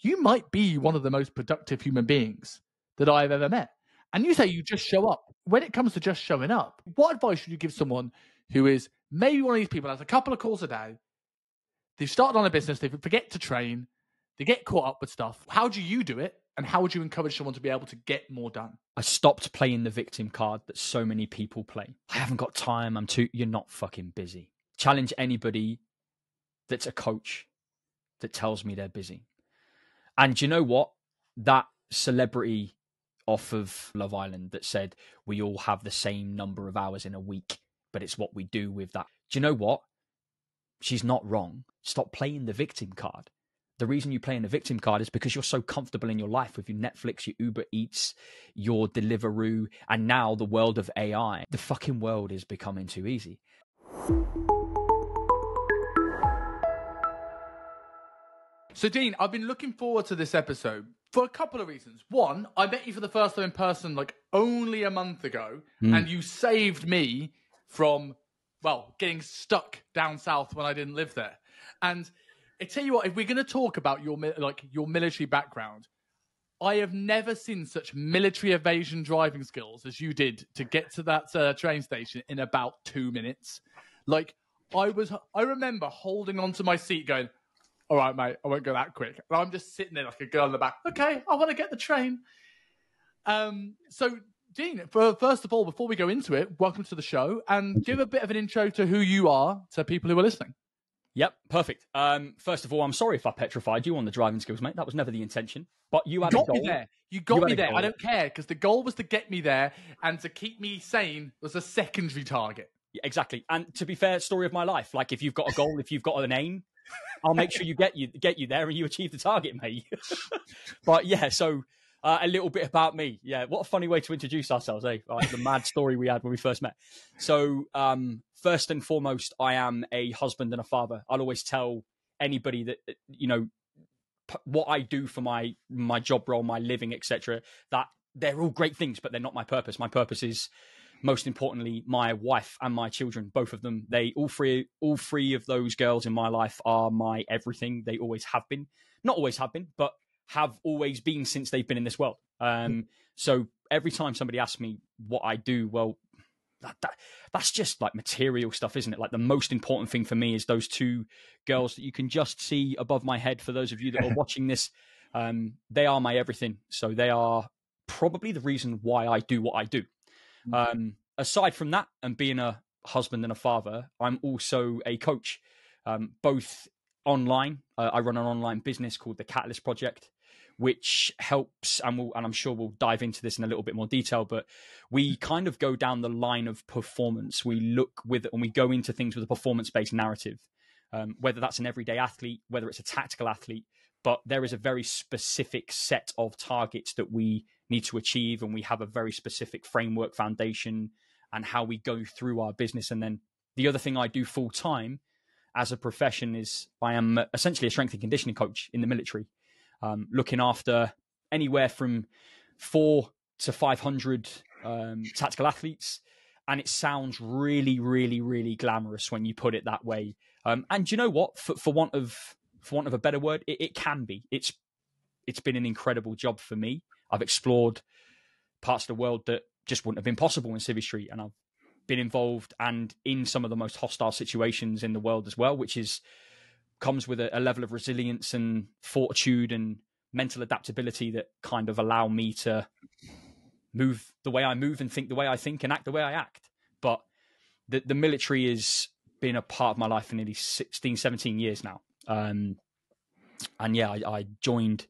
you might be one of the most productive human beings that I've ever met. And you say you just show up. When it comes to just showing up, what advice should you give someone who is maybe one of these people has a couple of calls a day, they've started on a business, they forget to train, they get caught up with stuff. How do you do it? And how would you encourage someone to be able to get more done? I stopped playing the victim card that so many people play. I haven't got time. I'm too. You're not fucking busy. Challenge anybody that's a coach that tells me they're busy. And you know what? That celebrity off of Love Island that said we all have the same number of hours in a week, but it's what we do with that. Do you know what? She's not wrong. Stop playing the victim card. The reason you play in the victim card is because you're so comfortable in your life with your Netflix, your Uber Eats, your Deliveroo, and now the world of AI. The fucking world is becoming too easy. So, Dean, I've been looking forward to this episode for a couple of reasons. One, I met you for the first time in person like only a month ago, Hmm. and you saved me from, well, getting stuck down south when I didn't live there. And I tell you what, if we're going to talk about your like your military background, I have never seen such military evasion driving skills as you did to get to that uh, train station in about two minutes. Like I was, I remember holding onto my seat, going, "All right, mate, I won't go that quick." And I'm just sitting there like a girl in the back. Okay, I want to get the train. Um, so Dean, for, first of all, before we go into it, welcome to the show, and give a bit of an intro to who you are to people who are listening. Yep, perfect. Um, first of all, I'm sorry if I petrified you on the driving skills, mate. That was never the intention. But you had got a goal. me there. You got You me there. I don't care because the goal was to get me there and to keep me sane was a secondary target. Yeah, exactly. And to be fair, story of my life. Like if you've got a goal, if you've got an aim, I'll make sure you get you get you there and you achieve the target, mate. but yeah, so uh, a little bit about me. Yeah, what a funny way to introduce ourselves, eh? The mad story we had when we first met. So um, first and foremost, I am a husband and a father. I'll always tell anybody that you know p- what I do for my my job role, my living, etc. That they're all great things, but they're not my purpose. My purpose is most importantly my wife and my children both of them. They all three all three of those girls in my life are my everything. They always have been. Not always have been but have always been since they've been in this world. Um so every time somebody asks me what i do well that, that that's just like material stuff isn't it? Like the most important thing for me is those two girls that you can just see above my head for those of you that are watching this. Um they are my everything. So they are probably the reason why i do what i do um, aside from that, and being a husband and a father, I'm also a coach, um, both online. Uh, I run an online business called the Catalyst Project, which helps, and we'll, and I'm sure we'll dive into this in a little bit more detail. But we kind of go down the line of performance. We look with and we go into things with a performance based narrative, um, whether that's an everyday athlete, whether it's a tactical athlete. But there is a very specific set of targets that we need to achieve, and we have a very specific framework foundation and how we go through our business. And then the other thing I do full time as a profession is I am essentially a strength and conditioning coach in the military, um, looking after anywhere from four to 500 um, tactical athletes. And it sounds really, really, really glamorous when you put it that way. Um, and you know what? For, for want of for want of a better word, it, it can be. It's it's been an incredible job for me. I've explored parts of the world that just wouldn't have been possible in Civvy Street, and I've been involved and in some of the most hostile situations in the world as well, which is comes with a, a level of resilience and fortitude and mental adaptability that kind of allow me to move the way I move and think the way I think and act the way I act. But the the military has been a part of my life for nearly 16, 17 years now. Um, and yeah, I, I joined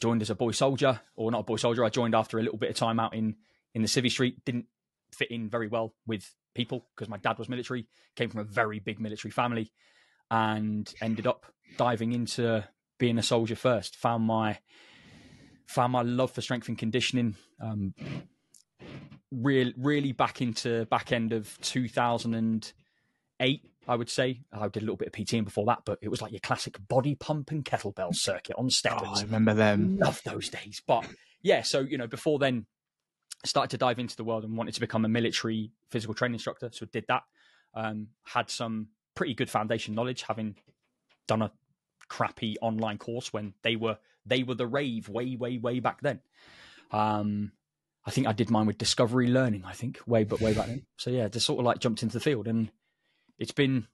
joined as a boy soldier, or not a boy soldier. I joined after a little bit of time out in in the civvy street. Didn't fit in very well with people because my dad was military. Came from a very big military family, and ended up diving into being a soldier first. Found my found my love for strength and conditioning. Um, real, really back into back end of two thousand and eight. I would say I did a little bit of PTing before that, but it was like your classic body pump and kettlebell circuit on steroids remember them. love those days. But yeah, so you know, before then, I started to dive into the world and wanted to become a military physical training instructor. So did that. Um, had some pretty good foundation knowledge, having done a crappy online course when they were they were the rave way, way, way back then. Um, I think I did mine with Discovery Learning. I think way, but way back then. So yeah, just sort of like jumped into the field, and it's been,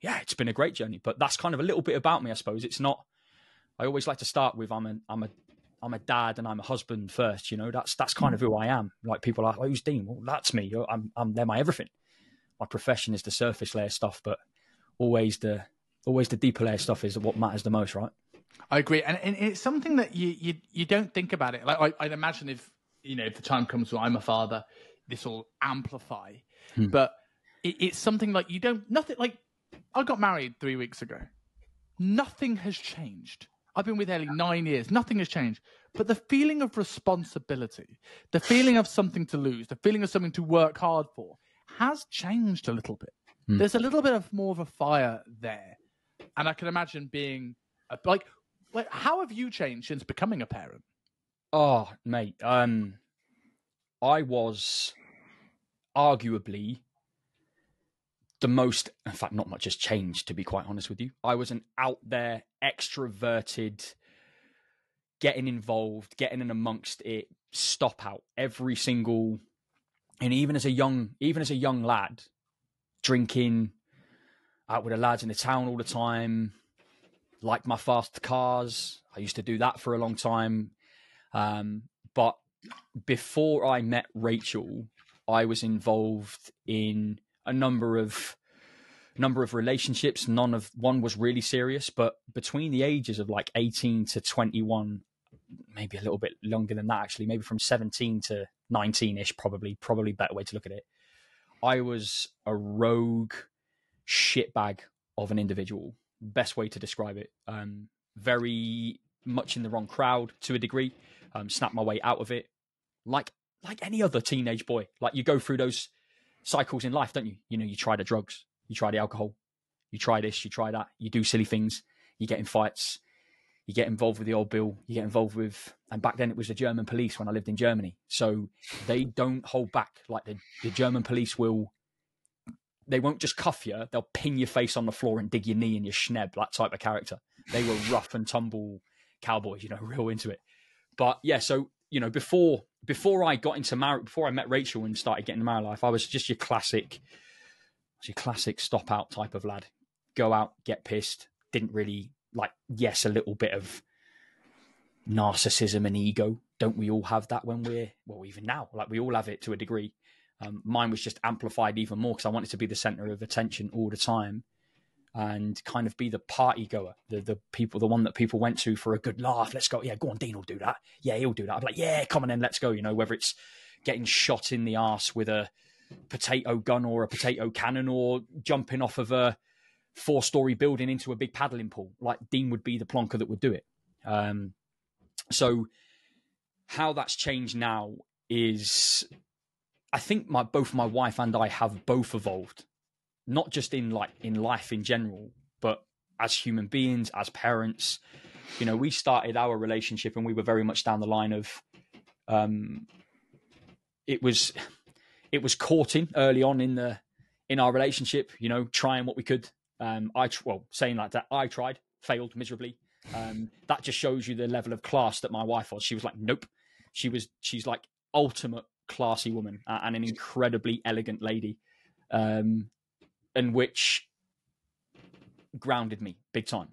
yeah, it's been a great journey. But that's kind of a little bit about me, I suppose. It's not. I always like to start with I'm a I'm a I'm a dad and I'm a husband first. You know, that's that's kind of who I am. Like people are, like, who's Dean? Well, that's me. I'm I'm they're my everything. My profession is the surface layer stuff, but always the always the deeper layer stuff is what matters the most, right? I agree, and, and it's something that you, you you don't think about it. Like I, would imagine if you know if the time comes when I'm a father, this will amplify. Hmm. But it, it's something like you don't nothing like I got married three weeks ago. Nothing has changed. I've been with Ellie nine years. Nothing has changed. But the feeling of responsibility, the feeling of something to lose, the feeling of something to work hard for has changed a little bit. Mm. There's a little bit of more of a fire there. And I can imagine being a, like, like, how have you changed since becoming a parent? Oh, mate. Um, I was arguably the most, in fact, not much has changed, to be quite honest with you. I was an out there, extroverted, getting involved, getting in amongst it, stop out every single, and even as a young, even as a young lad, drinking out with the lads in the town all the time, like my fast cars. I used to do that for a long time. Um, but before I met Rachel, I was involved in a number of number of relationships. None of one was really serious, but between the ages of like 18 to 21, maybe a little bit longer than that actually, maybe from 17 to 19 ish, probably, probably better way to look at it. I was a rogue shitbag of an individual. Best way to describe it. Um, very much in the wrong crowd to a degree. Um, snapped my way out of it, like like any other teenage boy. Like you go through those cycles in life, don't you? You know, you try the drugs, you try the alcohol, you try this, you try that, you do silly things, you get in fights, you get involved with the old bill, you get involved with, and back then it was the German police when I lived in Germany. So they don't hold back. Like the, the German police will, they won't just cuff you, they'll pin your face on the floor and dig your knee in your schneb, that type of character. They were rough and tumble cowboys, you know, real into it. But yeah, so you know, before before I got into marriage, before I met Rachel and started getting married life, I was just your classic, your classic stop out type of lad. Go out, get pissed. Didn't really like. Yes, a little bit of narcissism and ego. Don't we all have that when we're well, even now? Like we all have it to a degree. Um, mine was just amplified even more because I wanted to be the center of attention all the time and kind of be the party goer, the the people, the one that people went to for a good laugh. Let's go, yeah, go on, Dean will do that. Yeah, he'll do that. I'm like, yeah, come on then, let's go. You know, whether it's getting shot in the ass with a potato gun or a potato cannon, or jumping off of a four story building into a big paddling pool, like Dean would be the plonker that would do it. Um, so how that's changed now is I think my both my wife and I have both evolved not just in like in life in general, but as human beings, as parents. You know, we started our relationship and we were very much down the line of um it was it was courting early on in the in our relationship, you know, trying what we could. Um I well, saying like that, I tried, failed miserably. Um that just shows you the level of class that my wife was. She was like, nope. She was she's like ultimate classy woman and an incredibly elegant lady. Um, and which grounded me big time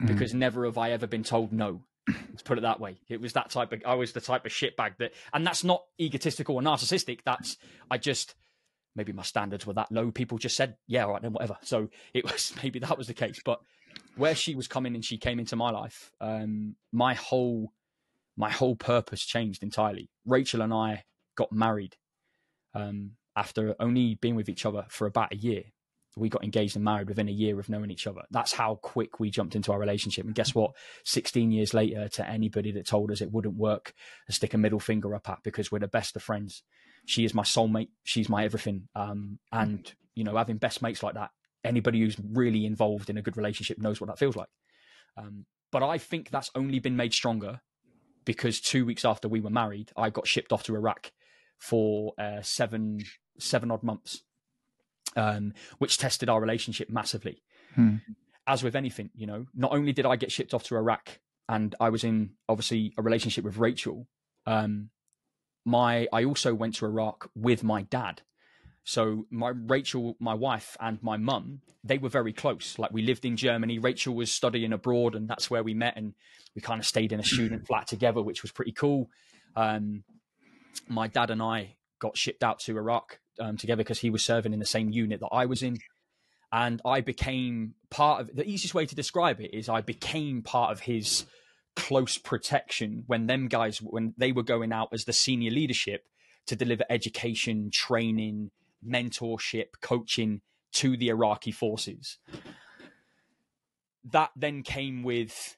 mm. because never have I ever been told no. Let's put it that way. It was that type of I was the type of shitbag that, and that's not egotistical or narcissistic. That's I just maybe my standards were that low. People just said, yeah, all right, then whatever. So it was maybe that was the case. But where she was coming and she came into my life, um, my whole my whole purpose changed entirely. Rachel and I got married um, after only being with each other for about a year we got engaged and married within a year of knowing each other. That's how quick we jumped into our relationship. And guess what? 16 years later, to anybody that told us it wouldn't work, I stick a middle finger up at because we're the best of friends. She is my soulmate. She's my everything. Um, and, you know, having best mates like that, anybody who's really involved in a good relationship knows what that feels like. Um, but I think that's only been made stronger because two weeks after we were married, I got shipped off to Iraq for uh, seven seven odd months um, which tested our relationship massively. Hmm. As with anything, you know, not only did I get shipped off to Iraq and I was in obviously a relationship with Rachel. Um, my I also went to Iraq with my dad. So my Rachel, my wife, and my mum, they were very close. Like we lived in Germany. Rachel was studying abroad, and that's where we met. And we kind of stayed in a student flat together, which was pretty cool. Um, my dad and I got shipped out to Iraq um, together because he was serving in the same unit that I was in. And I became part of the easiest way to describe it is I became part of his close protection when them guys when they were going out as the senior leadership to deliver education, training, mentorship, coaching to the Iraqi forces. That then came with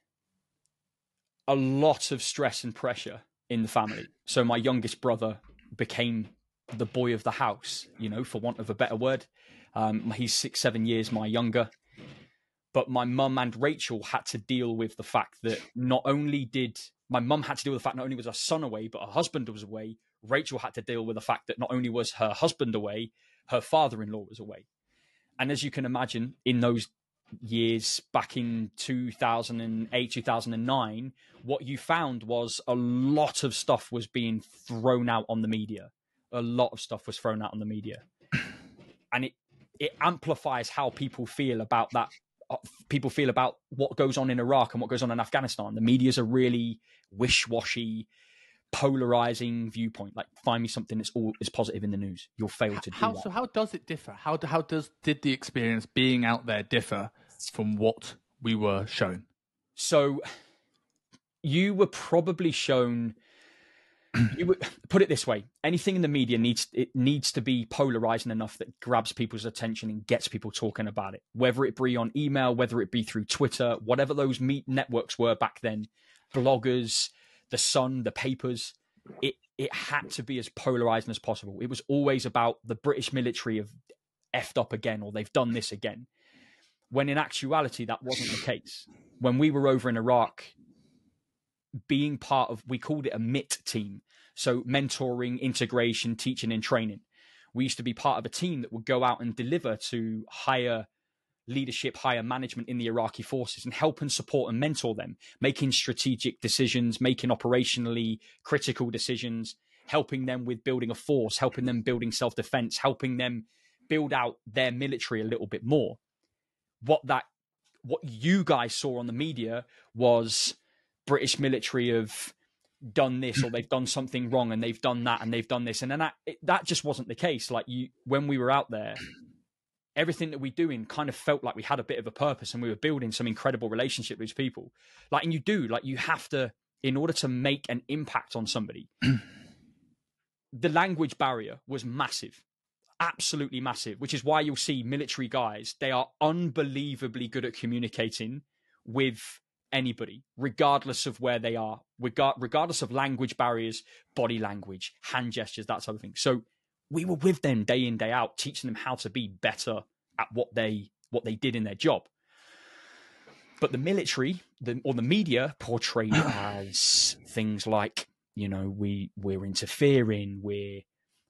a lot of stress and pressure in the family. So my youngest brother became the boy of the house, you know, for want of a better word. Um, he's six, seven years my younger. But my mum and Rachel had to deal with the fact that not only did my mum had to deal with the fact not only was her son away, but her husband was away. Rachel had to deal with the fact that not only was her husband away, her father in law was away. And as you can imagine, in those years back in 2008, 2009, what you found was a lot of stuff was being thrown out on the media. A lot of stuff was thrown out on the media. And it, it amplifies how people feel about that. uh, People feel about what goes on in Iraq and what goes on in Afghanistan. The media's a really wish-washy, polarizing viewpoint. Like, find me something that's all is positive in the news. You'll fail to do How that. so? How does it differ? How how does did the experience being out there differ from what we were shown? So you were probably shown you would put it this way anything in the media needs it needs to be polarizing enough that grabs people's attention and gets people talking about it. Whether it be on email whether it be through twitter whatever those meet networks were back then bloggers the sun the papers it it had to be as polarizing as possible. It was always about the british military have effed up again or they've done this again. When in actuality that wasn't the case. When we were over in iraq being part of we called it a MIT team. So mentoring, integration, teaching and training. We used to be part of a team that would go out and deliver to higher leadership, higher management in the Iraqi forces and help and support and mentor them, making strategic decisions, making operationally critical decisions, helping them with building a force, helping them building self-defense, helping them build out their military a little bit more. What that what you guys saw on the media was British military have done this or they've done something wrong and they've done that and they've done this. And then that it, that just wasn't the case. Like you when we were out there everything that we doing kind of felt like we had a bit of a purpose and we were building some incredible relationship with these people. Like and you do like you have to in order to make an impact on somebody the language barrier was massive absolutely massive which is why you'll see military guys they are unbelievably good at communicating with anybody, regardless of where they are, regard, regardless of language barriers, body language, hand gestures, that sort of thing. So we were with them day in day out, teaching them how to be better at what they what they did in their job. But the military, the, or the media, portrayed it as things like, you know, we we're interfering, we're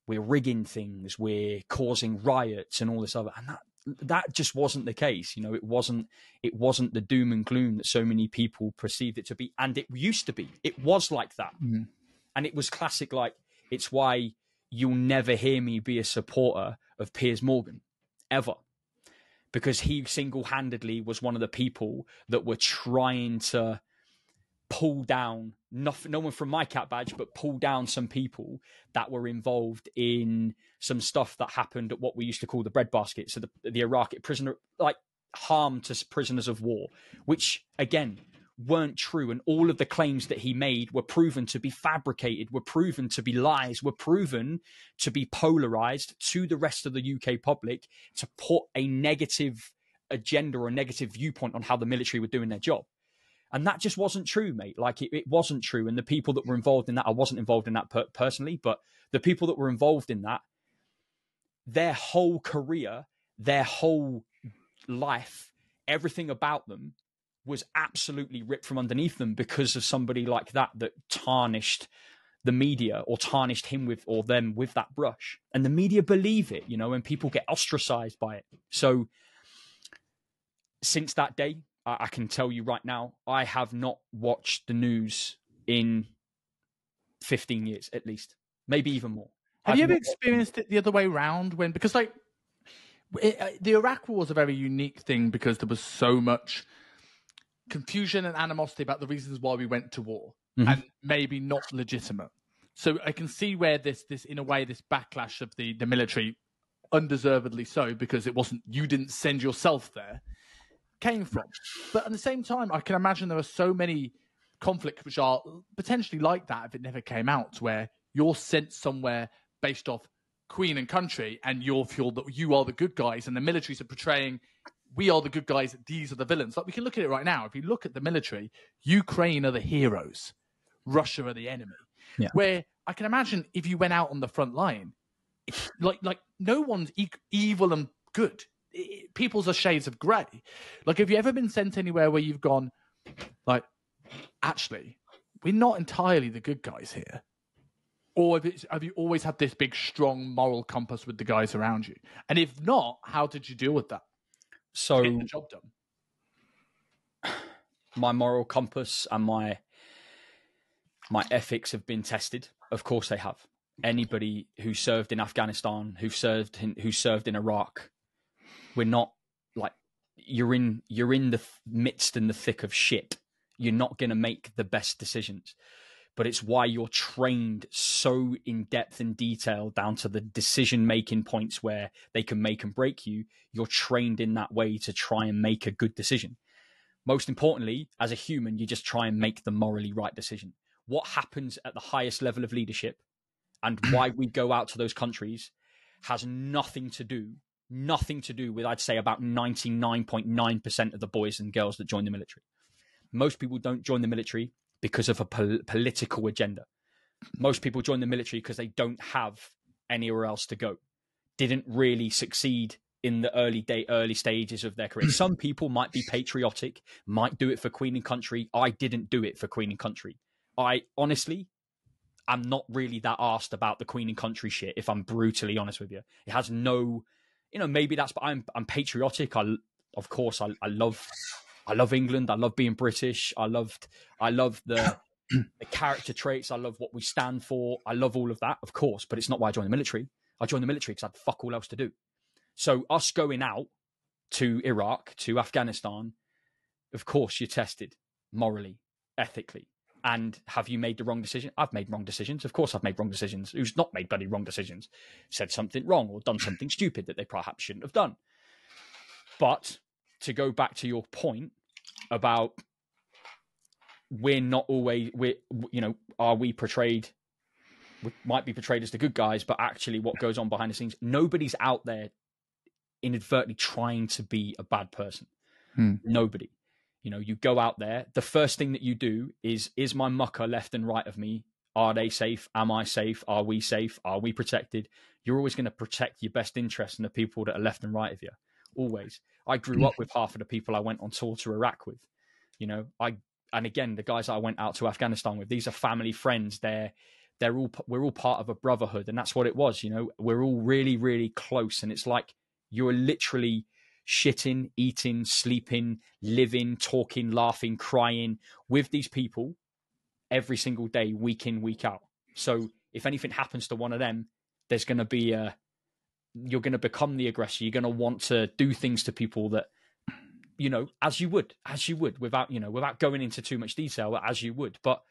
we're rigging things, we're causing riots and all this other, and that that just wasn't the case. You know, it wasn't it wasn't the doom and gloom that so many people perceived it to be, and it used to be. It was like that, Mhm. and it was classic. Like it's why you'll never hear me be a supporter of Piers Morgan ever, because he single handedly was one of the people that were trying to pull down nothing, no one from my cap badge, but pull down some people that were involved in some stuff that happened at what we used to call the breadbasket. So the the Iraqi prisoner, like harm to prisoners of war, which again weren't true, and all of the claims that he made were proven to be fabricated, were proven to be lies, were proven to be polarized to the rest of the UK public to put a negative agenda or a negative viewpoint on how the military were doing their job. And that just wasn't true, mate. Like it, it wasn't true. And the people that were involved in that, I wasn't involved in that per- personally, but the people that were involved in that, their whole career, their whole life, everything about them was absolutely ripped from underneath them because of somebody like that that tarnished the media or tarnished him with or them with that brush. And the media believe it, you know, and people get ostracized by it. So since that day, I, I can tell you right now, I have not watched the news in 15 years at least, maybe even more. Have I've you ever experienced it the other way round when because like it, uh, the Iraq War was a very unique thing because there was so much confusion and animosity about the reasons why we went to war Mhm. and maybe not legitimate. So I can see where this this in a way this backlash of the the military undeservedly so because it wasn't you didn't send yourself there came from. But at the same time I can imagine there are so many conflicts which are potentially like that if it never came out where you're sent somewhere based off queen and country and you're feel that you are the good guys and the militaries are portraying we are the good guys these are the villains. Like we can look at it right now. If you look at the military ukraine are the heroes. Russia are the enemy. Yeah. where i can imagine if you went out on the front line like like no one's e- evil and good People's are shades of gray like have you ever been sent anywhere where you've gone like actually we're not entirely the good guys here or have, you always had this big strong moral compass with the guys around you and if not how did you deal with that So getting the job done my moral compass and my my ethics have been tested. Of course, they have. Anybody who served in Afghanistan, who served in, who served in Iraq, we're not like you're in you're in the midst and the thick of shit. You're not going to make the best decisions, but it's why you're trained so in depth and detail down to the decision making points where they can make and break you. You're trained in that way to try and make a good decision most importantly, as a human, you just try and make the morally right decision. What happens at the highest level of leadership and why we go out to those countries has nothing to do, nothing to do with, I'd say, about 99.9% of the boys and girls that join the military. Most people don't join the military because of a pol- political agenda. Most people join the military because they don't have anywhere else to go. Didn't really succeed in the early day early stages of their career. Some people might be patriotic, might do it for Queen and Country. I didn't do it for Queen and Country. I honestly I'm not really that asked about the Queen and Country shit, if I'm brutally honest with you. It has no you know, maybe that's but I'm I'm patriotic. I of course I, I love I love England. I love being British. I loved I love the the character traits. I love what we stand for. I love all of that, of course, but it's not why I joined the military. I joined the military because I had fuck all else to do. So us going out to Iraq, to Afghanistan, of course you're tested morally, ethically. And have you made the wrong decision? I've made wrong decisions. Of course I've made wrong decisions. Who's not made bloody wrong decisions? Said something wrong or done something stupid that they perhaps shouldn't have done. But to go back to your point about we're not always we're you know are we portrayed we might be portrayed as the good guys but actually what goes on behind the scenes nobody's out there inadvertently trying to be a bad person Hmm. nobody you know you go out there the first thing that you do is is my mucker left and right of me? Are they safe? Am i safe? Are we safe? Are we protected? You're always going to protect your best interests and the people that are left and right of you always. I grew up with half of the people i went on tour to iraq with you know? I and again the guys i went out to afghanistan with these are family friends. They're they're all we're all part of a brotherhood and that's what it was you know? We're all really really close and it's like you're literally shitting eating sleeping living talking laughing crying with these people every single day week in week out. So if anything happens to one of them there's going to be a you're going to become the aggressor. You're going to want to do things to people that you know as you would as you would without you know without going into too much detail as you would. But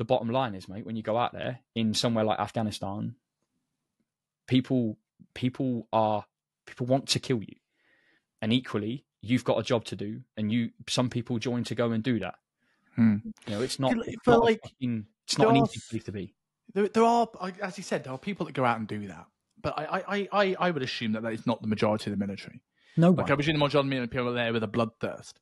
the bottom line is mate when you go out there in somewhere like afghanistan people people are people want to kill you and equally you've got a job to do and you some people join to go and do that Hmm. you know it's not, But, it's not, like, fucking- it's not an there are easy place to be There, there are, as you said, there are people that go out and do that. But I, I, I- I, I would assume that that is not the majority of the military. no Like I presume the majority of people are there with a bloodthirst.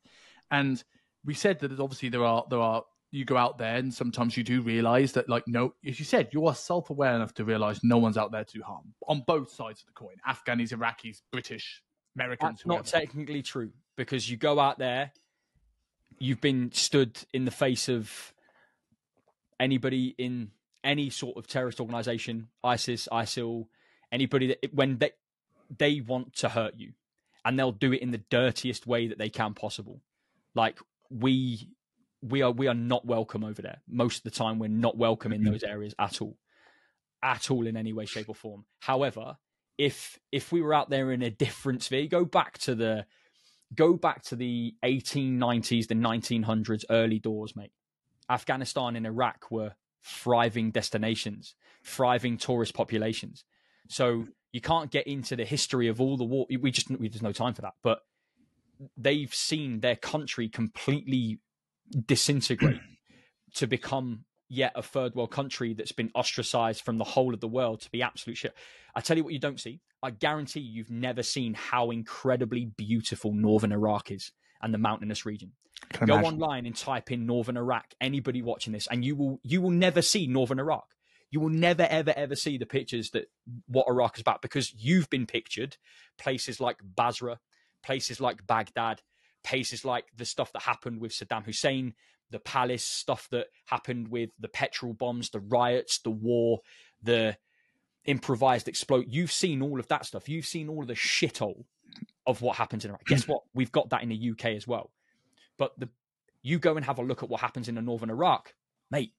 And we said that obviously there are there are you go out there and sometimes you do realize that like no as you said you are self-aware enough to realize no one's out there to harm on both sides of the coin afghanis iraqis british americans That's not technically true because you go out there, you've been stood in the face of anybody in any sort of terrorist organization, ISIS, ISIL, anybody that when they they want to hurt you, and they'll do it in the dirtiest way that they can possible. Like we we are we are not welcome over there. Most of the time, we're not welcome in mm-hmm. those areas at all, at all in any way, shape, or form. However, if if we were out there in a different sphere, go back to the go back to the 1890s, the 1900s, early doors, mate. Afghanistan and Iraq were thriving destinations, thriving tourist populations. So you can't get into the history of all the war. We just we there's no time for that. But they've seen their country completely disintegrate to become yet a third world country that's been ostracized from the whole of the world to be absolute shit. I tell you what, you don't see. I guarantee you've never seen how incredibly beautiful northern Iraq is and the mountainous region. Go imagine. online and type in northern Iraq. Anybody watching this, and you will you will never see northern Iraq. You will never ever ever see the pictures that what Iraq is about because you've been pictured places like Basra, places like Baghdad, places like the stuff that happened with Saddam Hussein, the palace stuff that happened with the petrol bombs, the riots, the war, the improvised explode. You've seen all of that stuff. You've seen all of the shithole of what happens in Iraq. Guess what? We've got that in the UK as well. But the you go and have a look at what happens in the northern Iraq, mate.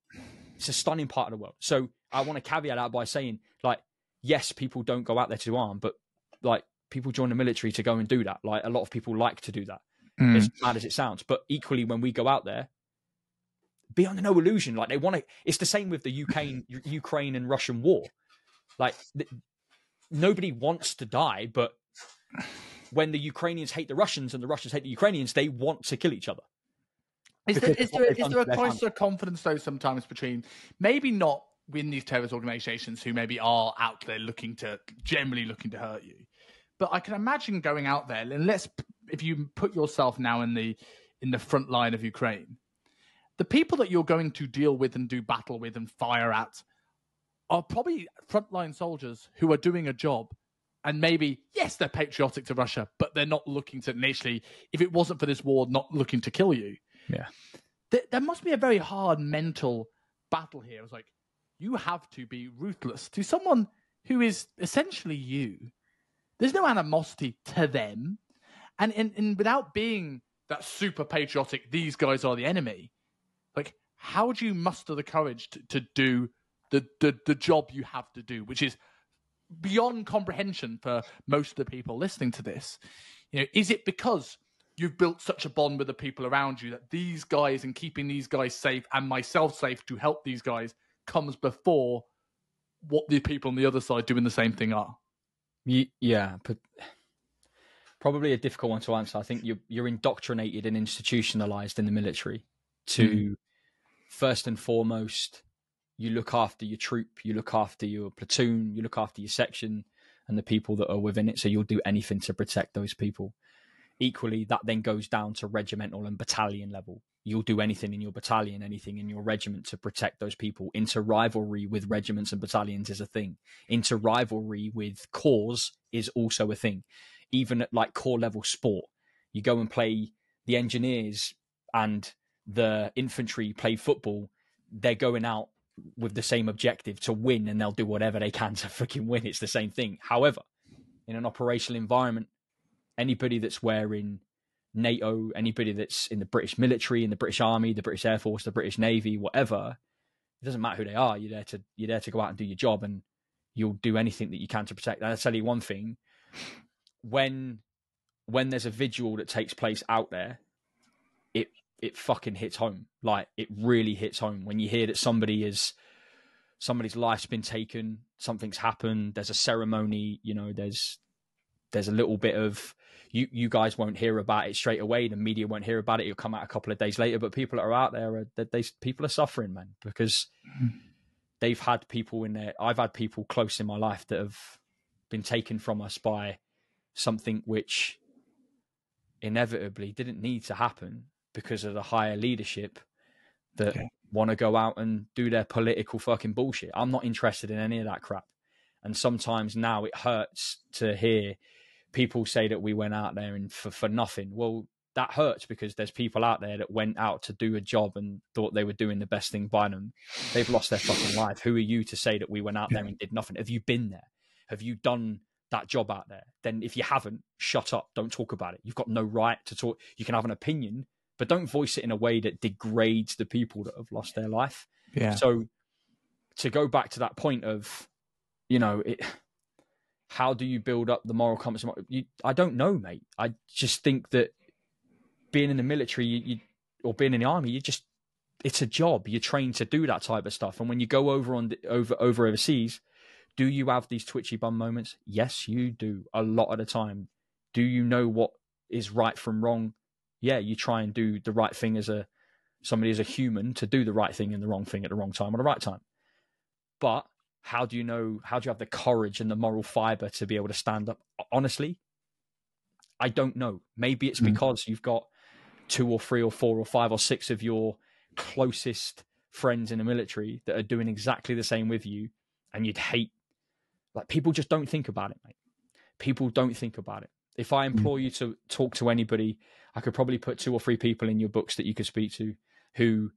It's a stunning part of the world. So I want to caveat that by saying, like, yes, people don't go out there to arm, but like people join the military to go and do that. Like a lot of people like to do that. Mm. As mad as it sounds, but equally when we go out there, be under no illusion. Like they want to. It's the same with the Ukraine, Ukraine and Russian war. Like th- nobody wants to die, but when the Ukrainians hate the Russians and the Russians hate the Ukrainians, they want to kill each other. Is there, is there, is there a crisis of confidence though sometimes between maybe not within these terrorist organizations who maybe are out there looking to generally looking to hurt you, but I can imagine going out there and let's if you put yourself now in the in the front line of Ukraine, the people that you're going to deal with and do battle with and fire at are probably frontline soldiers who are doing a job and maybe yes they're patriotic to russia but they're not looking to initially if it wasn't for this war not looking to kill you. Yeah. There, there must be a very hard mental battle here. It's like you have to be ruthless to someone who is essentially you. There's no animosity to them. And, and, and without being that super patriotic these guys are the enemy how do you muster the courage to, to do the, the the job you have to do which is beyond comprehension for most of the people listening to this. You know, is it because you've built such a bond with the people around you that these guys and keeping these guys safe and myself safe to help these guys comes before what the people on the other side doing the same thing are? Yeah, but probably a difficult one to answer. I think you're you're indoctrinated and institutionalized in the military to mm. First and foremost you look after your troop, you look after your platoon, you look after your section and the people that are within it. So you'll do anything to protect those people. Equally, that then goes down to regimental and battalion level. You'll do anything in your battalion, anything in your regiment to protect those people. Inter rivalry with regiments and battalions is a thing. Inter rivalry with corps is also a thing. Even at like corps level sport, you go and play the engineers and the infantry play football. They're going out with the same objective to win and they'll do whatever they can to freaking win. It's the same thing. However, in an operational environment, anybody that's wearing NATO, anybody that's in the British military, in the British Army, the British Air Force, the British Navy, whatever, it doesn't matter who they are. You're there to you're there to go out and do your job, and you'll do anything that you can to protect. And I'll tell you one thing: when when there's a vigil that takes place out there, it it fucking hits home. Like it really hits home when you hear that somebody is somebody's life's been taken, something's happened, there's a ceremony, you know, there's there's a little bit of you you guys won't hear about it straight away. The media won't hear about it. It'll come out a couple of days later. But people that are out there, are, they, they people are suffering, man, because they've had people in there. I've had people close in my life that have been taken from us by something which inevitably didn't need to happen because of the higher leadership that okay. want to go out and do their political fucking bullshit. I'm not interested in any of that crap. And sometimes now it hurts to hear people say that we went out there and for, for nothing. Well, that hurts because there's people out there that went out to do a job and thought they were doing the best thing by them. They've lost their fucking life. Who are you to say that we went out there and did nothing? Have you been there? Have you done that job out there? Then if you haven't, shut up. Don't talk about it. You've got no right to talk. You can have an opinion, but don't voice it in a way that degrades the people that have lost their life. Yeah. So to go back to that point of, you know, it, how do you build up the moral compass? You, I don't know, mate. I just think that being in the military, you, you, or being in the army, you just it's a job. You're trained to do that type of stuff. And when you go over on the, over over overseas, do you have these twitchy bum moments? Yes, you do. A lot of the time. Do you know what is right from wrong? Yeah, you try and do the right thing as a somebody as a human to do the right thing and the wrong thing at the wrong time or the right time. But how do you know? How do you have the courage and the moral fiber to be able to stand up? Honestly, I don't know. Maybe it's mm. because you've got two or three or four or five or six of your closest friends in the military that are doing exactly the same with you, and you'd hate. Like people just don't think about it, mate. People don't think about it. If I mm. implore mm. you to talk to anybody, I could probably put two or three people in your books that you could speak to who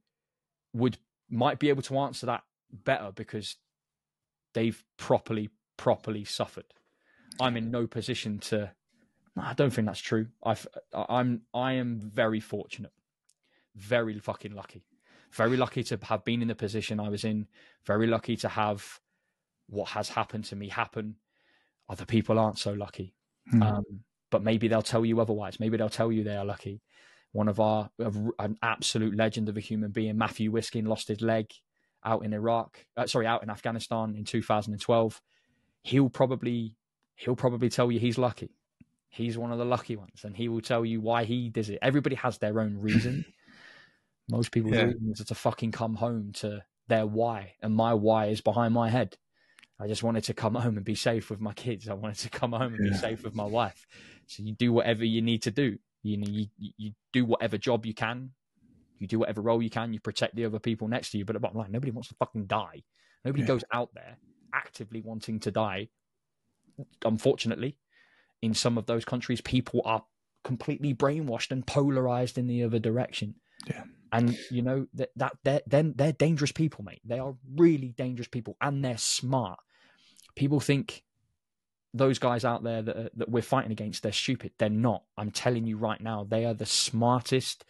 would might be able to answer that better because they've properly properly suffered. I'm in no position to. I don't think that's true. I've, I'm I am very fortunate, very fucking lucky, very lucky to have been in the position I was in. Very lucky to have what has happened to me happen. Other people aren't so lucky, mm. um, but maybe they'll tell you otherwise. Maybe they'll tell you they are lucky. One of our an absolute legend of a human being, Matthew Wiskin, lost his leg out in Iraq, uh, sorry, out in Afghanistan in 2012, he'll probably he'll probably tell you he's lucky. He's one of the lucky ones, and he will tell you why he does it. Everybody has their own reason. Most people's yeah. reason is to fucking come home to their why, and my why is behind my head. I just wanted to come home and be safe with my kids. I wanted to come home and yeah. be safe with my wife. So you do whatever you need to do. You know, you you do whatever job you can you do whatever role you can. You protect the other people next to you. But at the bottom line, nobody wants to fucking die. Nobody yeah. goes out there actively wanting to die. Unfortunately, in some of those countries, people are completely brainwashed and polarized in the other direction. Yeah. And you know that that they're, they're they're dangerous people, mate. They are really dangerous people, and they're smart. People think those guys out there that, that we're fighting against, they're stupid. They're not. I'm telling you right now, they are the smartest,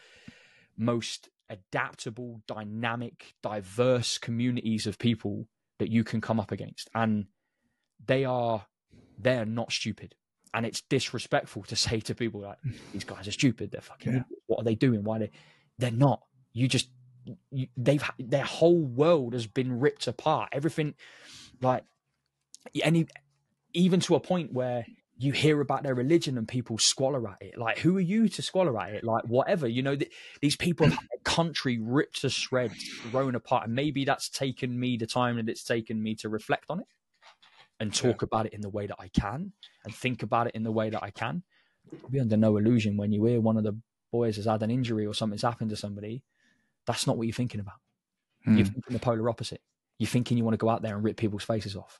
most adaptable, dynamic, diverse communities of people that you can come up against. And they are they're not stupid. And it's disrespectful to say to people like these guys are stupid. They're fucking. Yeah. What are they doing? Why they? They're not. You just you, they've their whole world has been ripped apart. Everything, like any, even to a point where you hear about their religion and people squalor at it. Like, who are you to squalor at it? Like, whatever. You know, th- these people have a country ripped to shreds, thrown apart. And maybe that's taken me the time that it's taken me to reflect on it and talk yeah. about it in the way that I can and think about it in the way that I can. Be under no illusion when you hear one of the boys has had an injury or something's happened to somebody. That's not what you're thinking about. Hmm. You're thinking the polar opposite. You're thinking you want to go out there and rip people's faces off.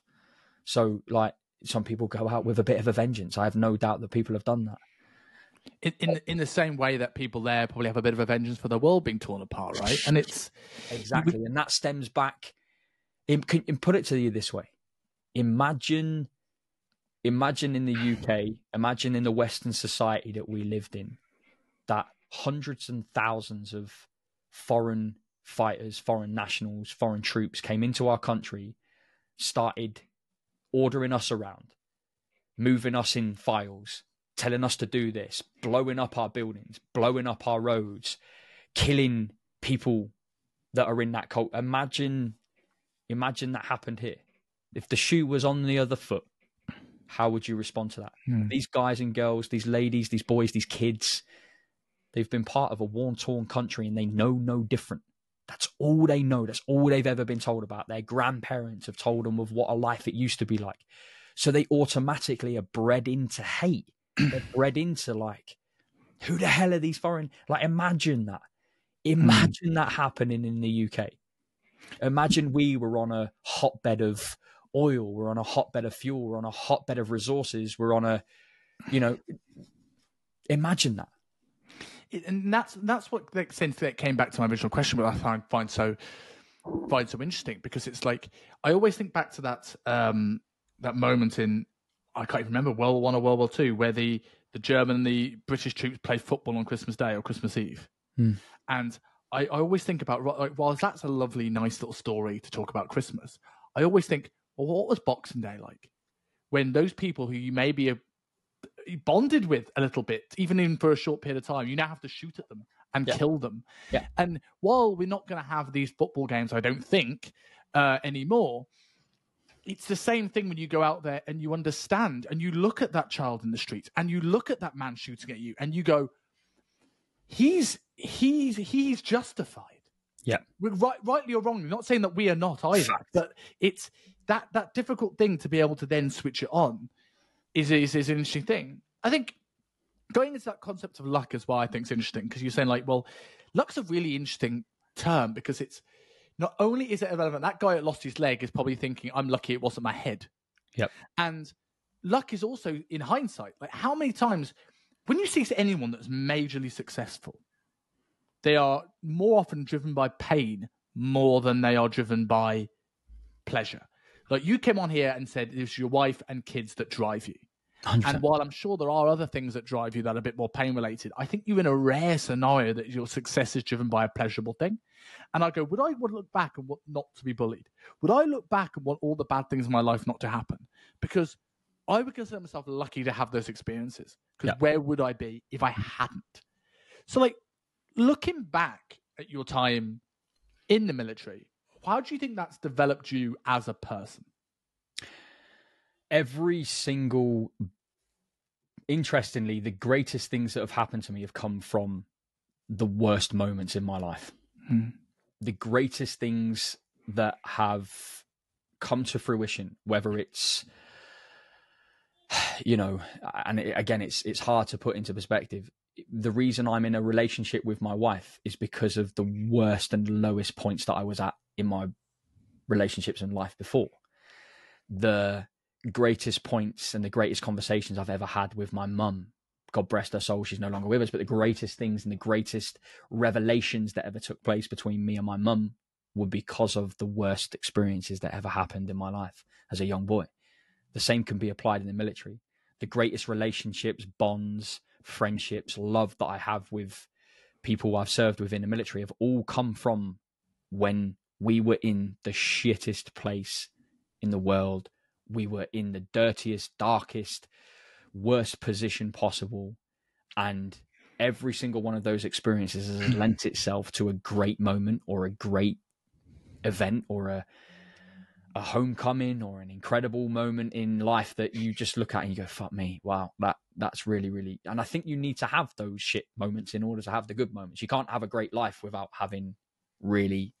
So, like, some people go out with a bit of a vengeance. I have no doubt that people have done that. In, in in the same way that people there probably have a bit of a vengeance for the world being torn apart, right? And it's exactly, and that stems back. In, can, put it to you this way: Imagine, imagine in the UK, imagine in the Western society that we lived in, that hundreds and thousands of foreign fighters, foreign nationals, foreign troops came into our country, started ordering us around, moving us in files, telling us to do this, blowing up our buildings, blowing up our roads, killing people that are in that cult. Imagine, imagine that happened here. If the shoe was on the other foot, how would you respond to that? Hmm. These guys and girls, these ladies, these boys, these kids, they've been part of a war torn country and they know no different. That's all they know. That's all they've ever been told about. Their grandparents have told them of what a life it used to be like. So they automatically are bred into hate. They're bred into like, who the hell are these foreign? Like, imagine that. Imagine mm. that happening in the UK. Imagine we were on a hotbed of oil, we're on a hotbed of fuel, we're on a hotbed of resources, we're on a, you know, imagine that and that's that's what the sense that came back to my original question, but I find find so find so interesting because it's like I always think back to that um, that moment in I can't even remember World War One or World War Two where the the German and the British troops played football on Christmas Day or Christmas Eve. Hmm. And I, I always think about like, while that's a lovely, nice little story to talk about Christmas, I always think, well, what was Boxing Day like? When those people who you maybe bonded with a little bit, even in for a short period of time, you now have to shoot at them and Yeah. kill them. Yeah. And while we're not going to have these football games, I don't think uh, anymore. It's the same thing when you go out there and you understand and you look at that child in the street and you look at that man shooting at you and you go, he's he's he's justified. Yeah. We're right, rightly or wrongly. Not saying that we are not either, Fact. but it's that that difficult thing to be able to then switch it on is is, is an interesting thing. I think going into that concept of luck is why I think it's interesting because you're saying like, well, luck's a really interesting term because it's not only is it irrelevant. That guy that lost his leg is probably thinking, "I'm lucky it wasn't my head." Yep. And luck is also in hindsight. Like how many times when you see anyone that's majorly successful, they are more often driven by pain more than they are driven by pleasure. Like you came on here and said it was your wife and kids that drive you. 100%. And while I'm sure there are other things that drive you that are a bit more pain related, I think you're in a rare scenario that your success is driven by a pleasurable thing. And I go, would I would look back and want not to be bullied? Would I look back and want all the bad things in my life not to happen? Because I would consider myself lucky to have those experiences. Because Yeah. where would I be if I hadn't? So, like, looking back at your time in the military, how do you think that's developed you as a person? every single interestingly the greatest things that have happened to me have come from the worst moments in my life Hmm. the greatest things that have come to fruition whether it's you know and it, again it's it's hard to put into perspective the reason i'm in a relationship with my wife is because of the worst and lowest points that i was at in my relationships and life before the greatest points and the greatest conversations I've ever had with my mum. God rest her soul, she's no longer with us, but the greatest things and the greatest revelations that ever took place between me and my mum were because of the worst experiences that ever happened in my life as a young boy. The same can be applied in the military. The greatest relationships, bonds, friendships, love that I have with people I've served with in the military have all come from when we were in the shittest place in the world. We were in the dirtiest, darkest, worst position possible. And every single one of those experiences has lent itself to a great moment or a great event or a a homecoming or an incredible moment in life that you just look at and you go, fuck me, wow, that that's really, really and I think you need to have those shit moments in order to have the good moments. You can't have a great life without having really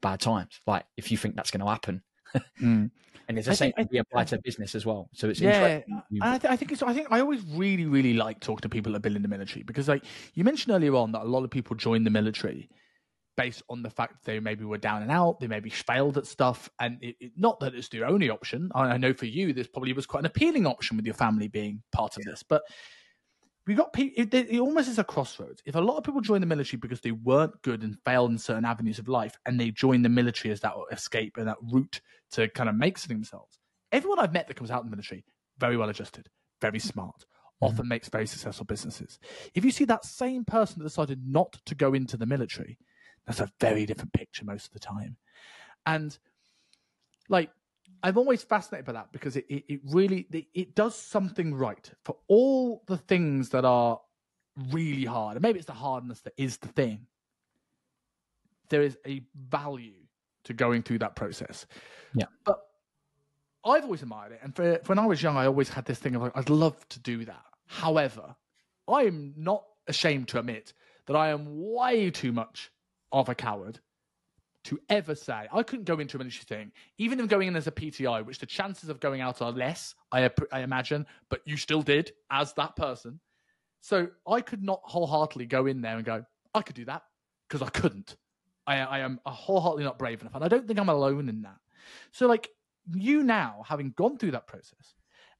bad times. Like if you think that's gonna happen. Mm. And it's the I same think- we apply to business as well. So it's Yeah. And I, th- I think it's. I think I always really, really like talking to people that have been in the military because, like you mentioned earlier on, that a lot of people join the military based on the fact they maybe were down and out, they maybe failed at stuff, and it, it, not that it's their only option. I, I know for you, this probably was quite an appealing option with your family being part of this, but we got people. It, it almost is a crossroads. If a lot of people join the military because they weren't good and failed in certain avenues of life, and they join the military as that escape and that route to kind of make something themselves. Everyone I've met that comes out of the military, very well adjusted, very mm-hmm. smart, mm-hmm. often makes very successful businesses. If you see that same person that decided not to go into the military, that's a very different picture most of the time. And like, I'm always fascinated by that because it, it, it really it, it does something right for all the things that are really hard. And maybe it's the hardness that is the thing. There is a value to going through that process. Yeah. But I've always admired it. And for, for when I was young, I always had this thing of like, I'd love to do that. However, I am not ashamed to admit that I am way too much of a coward to ever say I couldn't go into a military thing, even if going in as a PTI, which the chances of going out are less, I, I imagine, but you still did as that person. So I could not wholeheartedly go in there and go, I could do that because I couldn't. I, I am wholeheartedly not brave enough. And I don't think I'm alone in that. So, like, you now, having gone through that process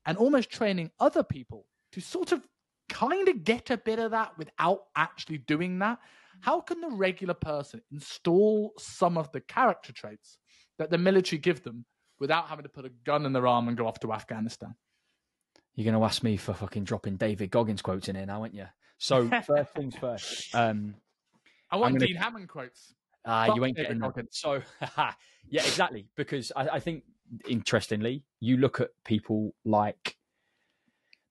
and almost training other people to sort of kind of get a bit of that without actually doing that, how can the regular person install some of the character traits that the military give them without having to put a gun in their arm and go off to Afghanistan? You're going to ask me for fucking dropping David Goggins quotes in here now, aren't you? So first things first. Um, I want gonna- Dean Hammond quotes. Ah, Fuck you ain't David getting. Goggins. So, yeah, exactly. Because I, I think, interestingly, you look at people like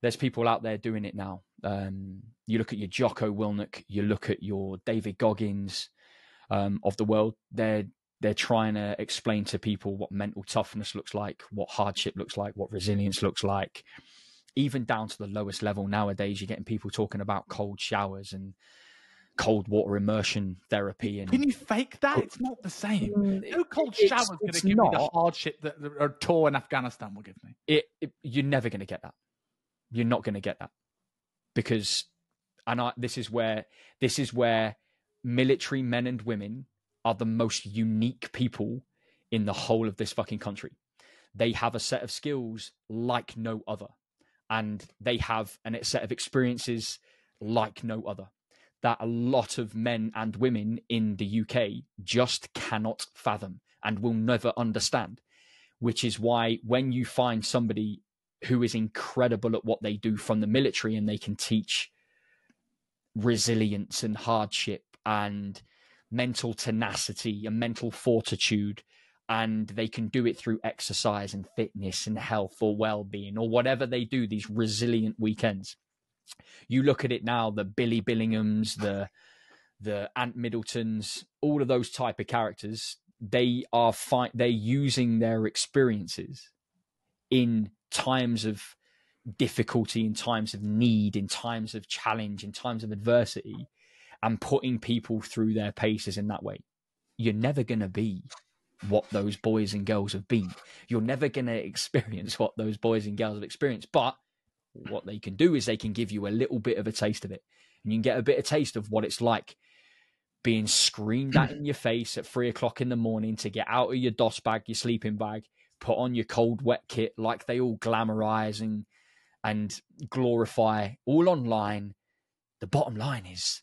there's people out there doing it now. Um, you look at your Jocko Willink, you look at your David Goggins um, of the world. They're they're trying to explain to people what mental toughness looks like, what hardship looks like, what resilience looks like. Even down to the lowest level nowadays, you're getting people talking about cold showers and cold water immersion therapy and Can you fake that? It's not the same. No cold It's- shower's going to it's give me the hardship that a tour in Afghanistan will give me. it, it you're never going to get that. You're not going to get that because, and I, this is where this is where military men and women are the most unique people in the whole of this fucking country. They have a set of skills like no other, and they have a set of experiences like no other that a lot of men and women in the UK just cannot fathom and will never understand. Which is why when you find somebody who is incredible at what they do from the military and they can teach resilience and hardship and mental tenacity and mental fortitude and they can do it through exercise and fitness and health or well-being or whatever they do these resilient weekends. You look at it now the billy billinghams the the ant middletons all of those type of characters they are fi- they're using their experiences in times of difficulty in times of need in times of challenge in times of adversity and putting people through their paces in that way you're never going to be what those boys and girls have been. You're never going to experience what those boys and girls have experienced but what they can do is they can give you a little bit of a taste of it. And you can get a bit of taste of what it's like being screamed at in your face at three o'clock in the morning to get out of your DOS bag, your sleeping bag, put on your cold wet kit like they all glamorize and and glorify all online. The bottom line is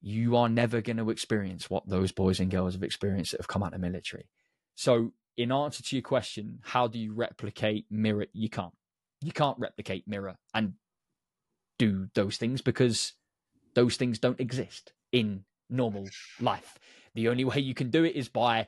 you are never going to experience what those boys and girls have experienced that have come out of the military. So in answer to your question, how do you replicate mirror? You can't. You can't replicate mirror and do those things because those things don't exist in normal life. The only way you can do it is by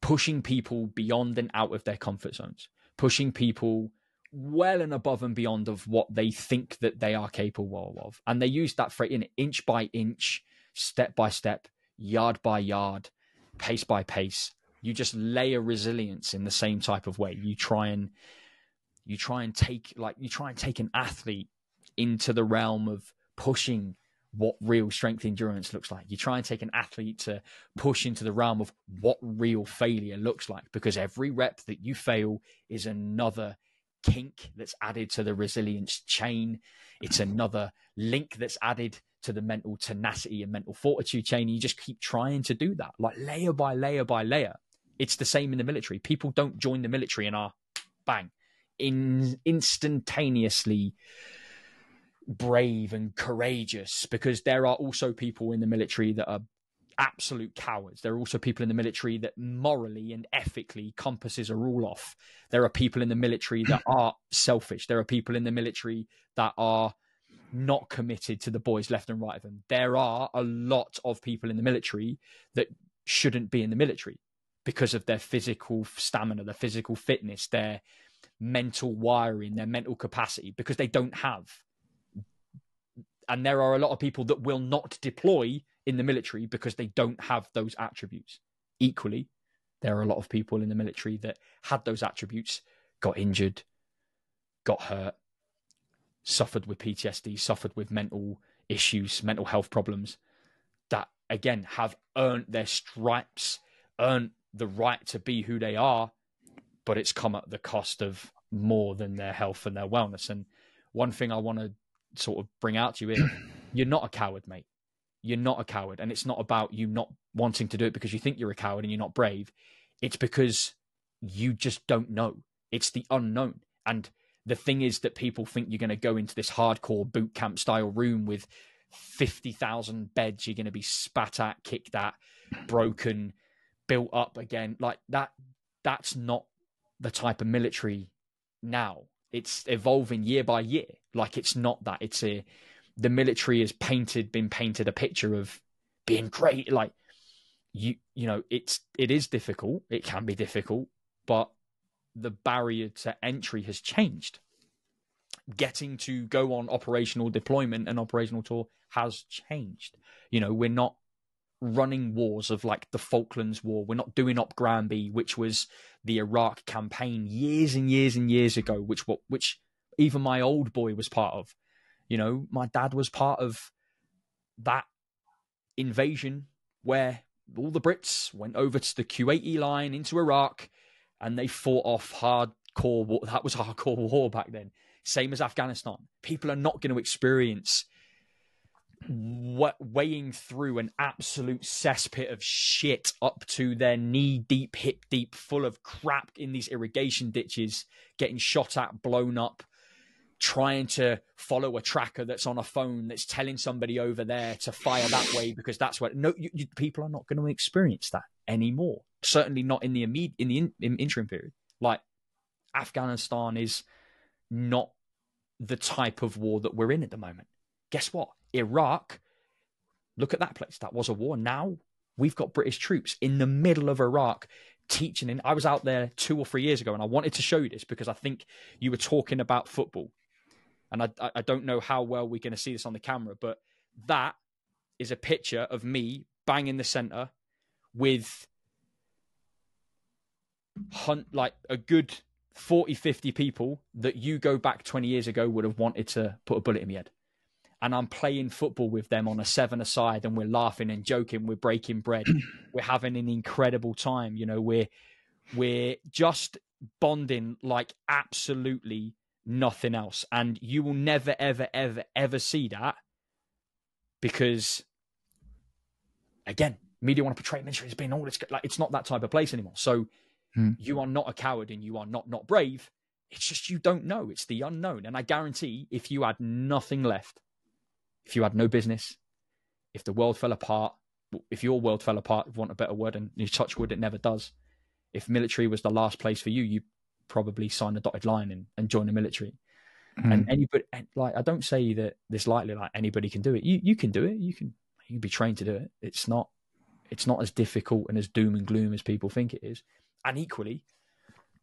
pushing people beyond and out of their comfort zones, pushing people well and above and beyond of what they think that they are capable of. And they use that phrase in inch by inch, step by step, yard by yard, pace by pace. You just layer resilience in the same type of way. You try and you try and take like you try and take an athlete into the realm of pushing what real strength endurance looks like. You try and take an athlete to push into the realm of what real failure looks like because every rep that you fail is another kink that's added to the resilience chain. It's another link that's added to the mental tenacity and mental fortitude chain. You just keep trying to do that, like layer by layer by layer. It's the same in the military. People don't join the military and are bang, in instantaneously brave and courageous because there are also people in the military that are absolute cowards. There are also people in the military that morally and ethically compasses are all off. There are people in the military that are selfish. There are people in the military that are not committed to the boys left and right of them. There are a lot of people in the military that shouldn't be in the military because of their physical stamina, their physical fitness, their mental wiring, their mental capacity, because they don't have and there are a lot of people that will not deploy in the military because they don't have those attributes. Equally, there are a lot of people in the military that had those attributes, got injured, got hurt, suffered with PTSD, suffered with mental issues, mental health problems, that again have earned their stripes, earned the right to be who they are, but it's come at the cost of more than their health and their wellness. And one thing I want to sort of bring out to you is you're not a coward, mate. You're not a coward. And it's not about you not wanting to do it because you think you're a coward and you're not brave. It's because you just don't know. It's the unknown. And the thing is that people think you're going to go into this hardcore boot camp style room with 50,000 beds. You're going to be spat at, kicked at, broken, built up again. Like that, that's not the type of military now it's evolving year by year. Like it's not that. It's a the military has painted been painted a picture of being great. Like you, you know, it's it is difficult. It can be difficult, but the barrier to entry has changed. Getting to go on operational deployment and operational tour has changed. You know, we're not running wars of like the Falklands War. We're not doing Op Granby, which was the Iraq campaign years and years and years ago, which which even my old boy was part of. You know, my dad was part of that invasion where all the Brits went over to the Kuwaiti line into Iraq and they fought off hardcore war. That was hardcore war back then. Same as Afghanistan. People are not going to experience weighing through an absolute cesspit of shit up to their knee deep, hip deep, full of crap in these irrigation ditches, getting shot at, blown up, trying to follow a tracker that's on a phone that's telling somebody over there to fire that way because that's what no you, you, people are not going to experience that anymore. Certainly not in the immediate in the in, in interim period. Like afghanistan is not the type of war that we're in at the moment. Guess what iraq look at that place. That was a war. Now we've got british troops in the middle of iraq teaching in i was out there two or three years ago and i wanted to show you this because i think you were talking about football. And I, I don't know how well we're going to see this on the camera, but that is a picture of me bang in the center with hunt like a good 40 50 people that you go back 20 years ago would have wanted to put a bullet in my head and i'm playing football with them on a seven aside and we're laughing and joking we're breaking bread we're having an incredible time you know we're we're just bonding like absolutely nothing else. And you will never, ever, ever, ever see that because, again, media want to portray military as being all this. Like, it's not that type of place anymore. So hmm. you are not a coward and you are not not brave. It's just you don't know. It's the unknown. And I guarantee if you had nothing left, if you had no business, if the world fell apart, if your world fell apart, if you want a better word, and you touch wood, it never does. If military was the last place for you, you probably sign a dotted line and, and join the military. Mm. And anybody, like, I don't say that this lightly, like anybody can do it. You you can do it. You can you can be trained to do it. It's not it's not as difficult and as doom and gloom as people think it is. And equally,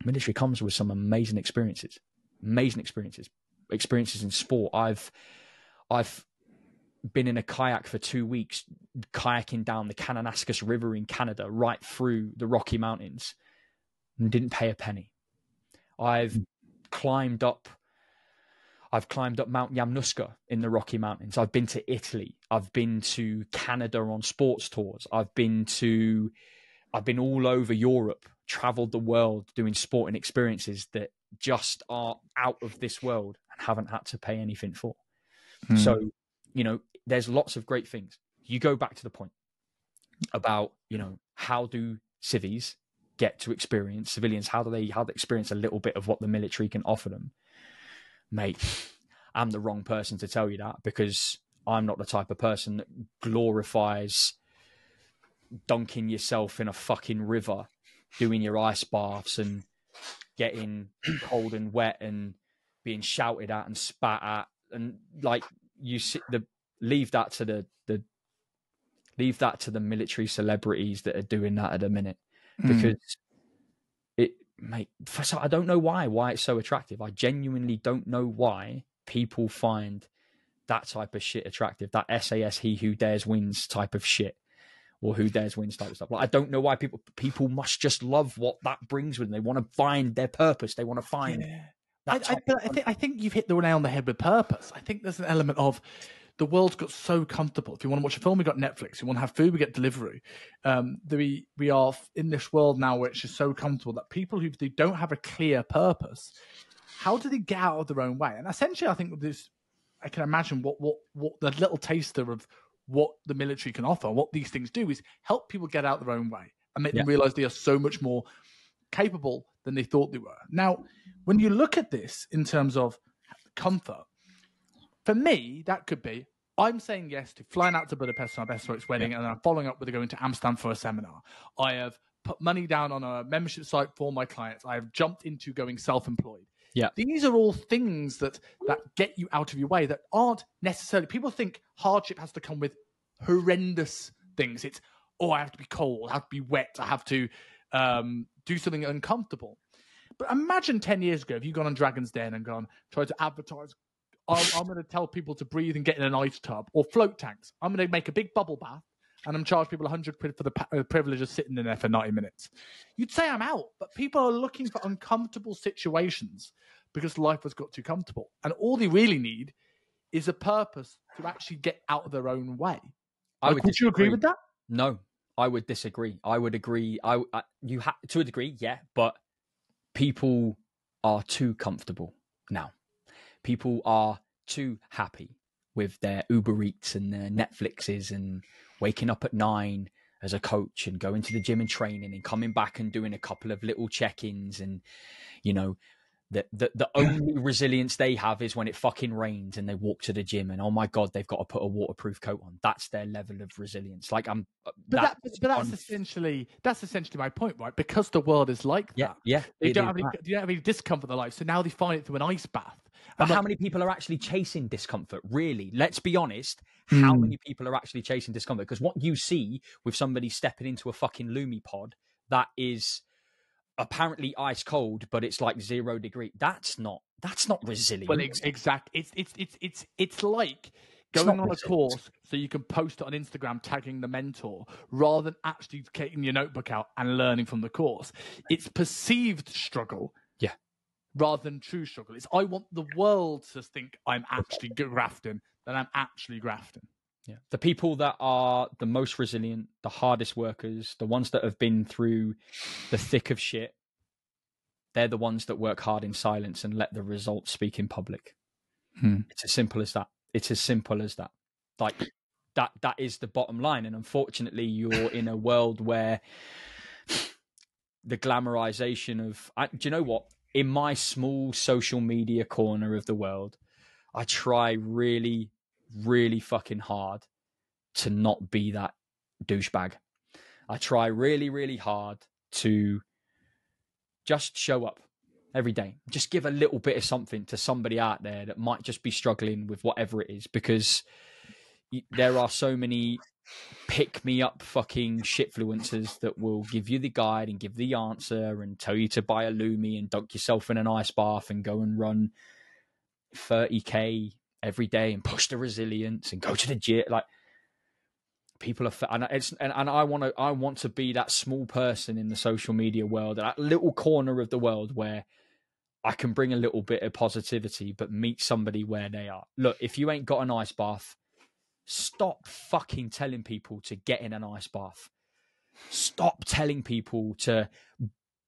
military comes with some amazing experiences, amazing experiences, experiences in sport. I've I've been in a kayak for two weeks, kayaking down the Kananaskis River in Canada, right through the Rocky Mountains, and didn't pay a penny. I've climbed up I've climbed up Mount Yamnuska in the Rocky Mountains. I've been to Italy. I've been to Canada on sports tours. I've been to I've been all over Europe, traveled the world doing sporting experiences that just are out of this world and haven't had to pay anything for. Mm. So, you know, there's lots of great things. You go back to the point about, you know, how do civies get to experience civilians how do they how they experience a little bit of what the military can offer them mate i'm the wrong person to tell you that because i'm not the type of person that glorifies dunking yourself in a fucking river doing your ice baths and getting cold and wet and being shouted at and spat at and like you sit the leave that to the the leave that to the military celebrities that are doing that at a minute Hmm. because mm. it mate I don't know why why it's so attractive. I genuinely don't know why people find that type of shit attractive. That SAS he who dares wins type of shit. Or who dares wins type of stuff. Like I don't know why people people must just love what that brings with them. They want to find their purpose. They want to find yeah. I, I, I, think, I think you've hit the nail on the head with purpose. I think there's an element of the world's got so comfortable. If you want to watch a film, we got Netflix. If you want to have food, we get delivery. Um, we we are in this world now where it's just so comfortable that people who don't have a clear purpose, how do they get out of their own way? And essentially, I think this, I can imagine what what what the little taster of what the military can offer, what these things do, is help people get out their own way and make yeah. them realize they are so much more capable than they thought they were. Now, when you look at this in terms of comfort, for me, that could be I'm saying yes to flying out to Budapest for my best friend's wedding, yeah. and I'm following up with going to Amsterdam for a seminar. I have put money down on a membership site for my clients. I have jumped into going self-employed. Yeah, these are all things that that get you out of your way that aren't necessarily. People think hardship has to come with horrendous things. It's oh, I have to be cold, I have to be wet, I have to um, do something uncomfortable. But imagine 10 years ago if you'd gone on Dragon's Den and gone, tried to advertise, I'm, I'm going to tell people to breathe and get in an ice tub or float tanks. I'm going to make a big bubble bath and I'm charge people 100 quid for the uh, privilege of sitting in there for 90 minutes. You'd say I'm out, but people are looking for uncomfortable situations because life has got too comfortable. And all they really need is a purpose to actually get out of their own way. I Like, would, would you agree with that? No, I would disagree. I would agree. I, I you have to a degree, yeah, but people are too comfortable now. People are too happy with their Uber Eats and their Netflixes and waking up at nine as a coach and going to the gym and training and coming back and doing a couple of little check-ins and you know the, the the only resilience they have is when it fucking rains and they walk to the gym and oh my god they've got to put a waterproof coat on that's their level of resilience like i'm uh, But, that, but that's un- essentially that's essentially my point, right? Because the world is like yeah that. yeah They don't have, any, they don't have any discomfort in their life, so now they find it through an ice bath. But I'm how many people are actually chasing discomfort? Really, let's be honest. How Hmm. many people are actually chasing discomfort? Because what you see with somebody stepping into a fucking Lumi pod that is apparently ice cold, but it's like zero degree. That's not. That's not resilient. Well, ex- exact. It's it's it's it's it's like going on a course so you can post it on Instagram tagging the mentor rather than actually taking your notebook out and learning from the course. It's perceived struggle. Rather than true struggle. It's I want the world to think I'm actually grafting than I'm actually grafting. Yeah. The people that are the most resilient, the hardest workers, the ones that have been through the thick of shit, they're the ones that work hard in silence and let the results speak in public. Hmm. It's as simple as that. It's as simple as that. Like that that is the bottom line. And unfortunately you're in a world where the glamorization of I, do you know what? In my small social media corner of the world, I try really really fucking hard to not be that douchebag. I try really, really hard to just show up every day. Just give a little bit of something to somebody out there that might just be struggling with whatever it is because there are so many pick me up fucking shitfluencers that will give you the guide and give the answer and tell you to buy a Lumi and dunk yourself in an ice bath and go and run 30k every day and push the resilience and go to the gym. Like people are and it's and, and I want to I want to be that small person in the social media world that little corner of the world where I can bring a little bit of positivity but meet somebody where they are. Look if you ain't got an ice bath stop fucking telling people to get in an ice bath. Stop telling people to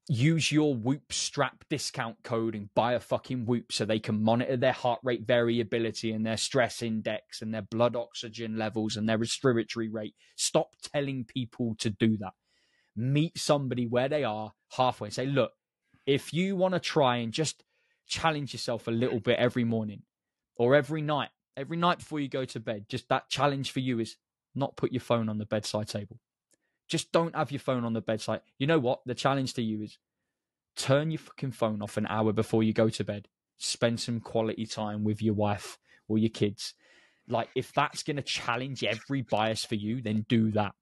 use your whoop strap discount code and buy a fucking whoop so they can monitor their heart rate variability and their stress index and their blood oxygen levels and their respiratory rate. Stop telling people to do that. Meet somebody where they are halfway. And say look if you want to try and just challenge yourself a little bit every morning or every night every night before you go to bed just that challenge for you is not put your phone on the bedside table just don't have your phone on the bedside. You know what? The challenge to you is turn your fucking phone off an hour before you go to bed. Spend some quality time with your wife or your kids. Like, if that's going to challenge every bias for you, then do that.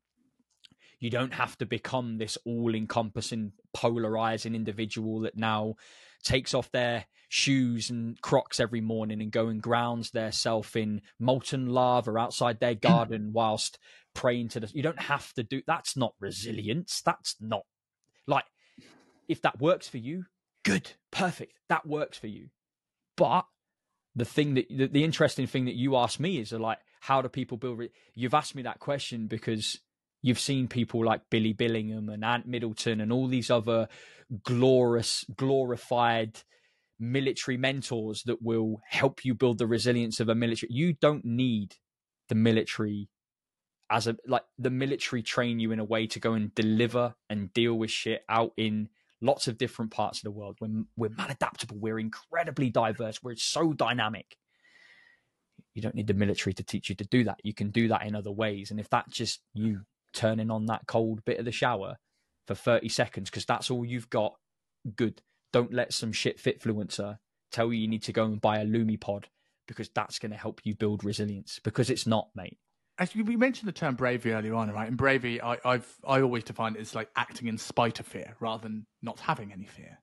You don't have to become this all encompassing, polarizing individual that now takes off their shoes and crocs every morning and go and grounds their self in molten lava outside their mm. garden whilst praying to the you don't have to do that's not resilience. That's not like if that works for you good perfect that works for you. But the thing that the, the interesting thing that you asked me is like how do people build re- you've asked me that question because you've seen people like billy billingham and ant middleton and all these other glorious glorified military mentors that will help you build the resilience of a military you don't need the military as a like the military train you in a way to go and deliver and deal with shit out in lots of different parts of the world. We're we're maladaptable. We're incredibly diverse. We're so dynamic. You don't need the military to teach you to do that. You can do that in other ways. And if that's just you turning on that cold bit of the shower for 30 seconds, because that's all you've got, good. Don't let some shit fitfluencer tell you you need to go and buy a Lumi pod because that's going to help you build resilience because it's not, mate as you, we mentioned the term bravery earlier on, right? And bravery, I, I've I always define it as like acting in spite of fear rather than not having any fear.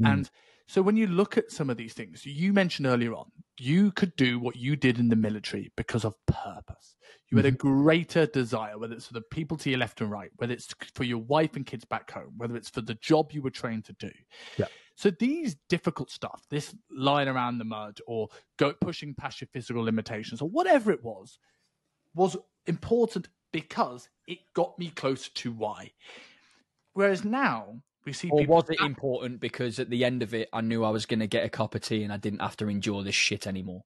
Mm. And so when you look at some of these things, you mentioned earlier on, you could do what you did in the military because of purpose. You had a mm-hmm. greater desire, whether it's for the people to your left and right, whether it's for your wife and kids back home, whether it's for the job you were trained to do. Yeah. So these difficult stuff, this lying around the mud or go pushing past your physical limitations or whatever it was, was important because it got me closer to why. Whereas now we see Or people was it important because at the end of it, I knew I was going to get a cup of tea and I didn't have to endure this shit anymore?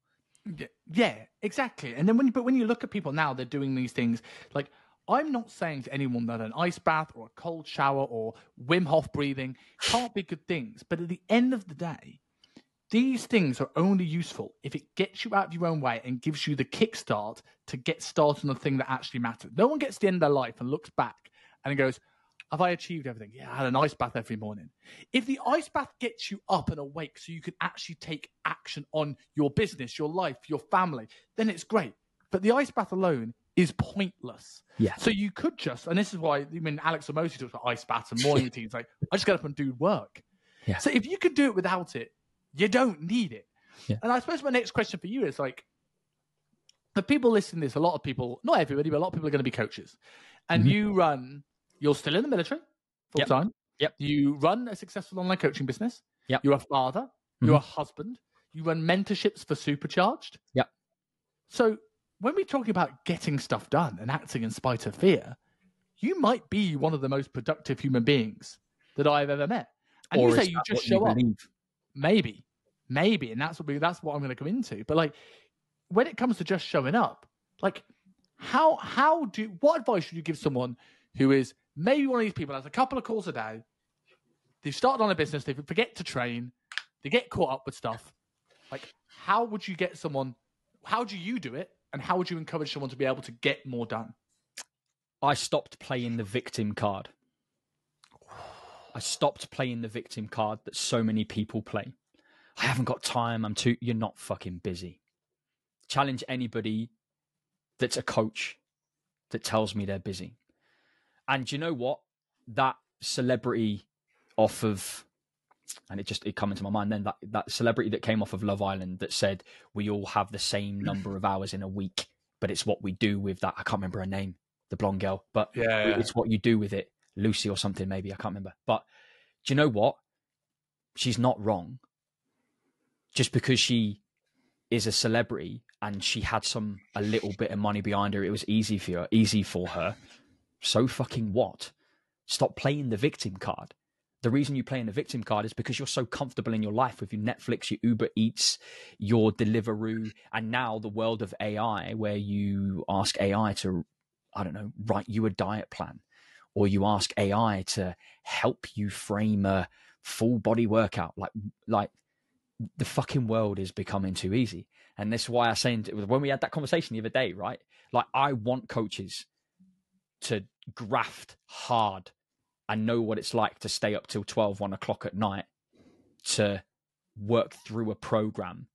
Yeah, yeah, exactly. And then when but when you look at people now, they're doing these things like I'm not saying to anyone that an ice bath or a cold shower or Wim Hof breathing can't be good things, but at the end of the day, these things are only useful if it gets you out of your own way and gives you the kickstart to get started on the thing that actually matters. No one gets to the end of their life and looks back and goes, Have I achieved everything? Yeah, I had an ice bath every morning. If the ice bath gets you up and awake so you can actually take action on your business, your life, your family, then it's great. But the ice bath alone is pointless. Yeah. So you could just, and this is why, I mean, Alex Hormozi talks about ice baths and morning routines. Like, I just get up and do work. Yeah. So if you could do it without it, you don't need it. Yeah. And I suppose my next question for you is like, the people listening to this, a lot of people, not everybody, but a lot of people are going to be coaches. And Mhm. you run, you're still in the military full Yep. time. Yep. You run a successful online coaching business. Yep. You're a father. You're a mm-hmm. husband. You run mentorships for Supercharged. Yep. So when we're talking about getting stuff done and acting in spite of fear, you might be one of the most productive human beings that I've ever met. And or you say you just what you show up believe? maybe maybe and that's what we, that's what i'm going to come into but like when it comes to just showing up like how how do what advice should you give someone who is maybe one of these people has a couple of calls a day they've started on a business they forget to train they get caught up with stuff like how would you get someone how do you do it and how would you encourage someone to be able to get more done I stopped playing the victim card. I stopped playing the victim card that so many people play. I haven't got time. I'm too. You're not fucking busy. Challenge anybody that's a coach that tells me they're busy. And you know what? That celebrity off of, and it just it come into my mind then that that celebrity that came off of Love Island that said we all have the same number of hours in a week, but it's what we do with that. I can't remember her name, the blonde girl, but yeah it's what you do with it. Lucy or something, maybe. I can't remember. But do you know what? She's not wrong. Just because she is a celebrity and she had some a little bit of money behind her, it was easy for her, easy for her. So fucking what? Stop playing the victim card. The reason you play in the victim card is because you're so comfortable in your life with your Netflix, your Uber Eats, your Deliveroo, and now the world of AI, where you ask AI to, I don't know, write you a diet plan or you ask AI to help you frame a full body workout. Like, like the fucking world is becoming too easy. And this is why I saying when we had that conversation the other day, right? Like, I want coaches to graft hard and know what it's like to stay up till 12, 1 o'clock at night to work through a program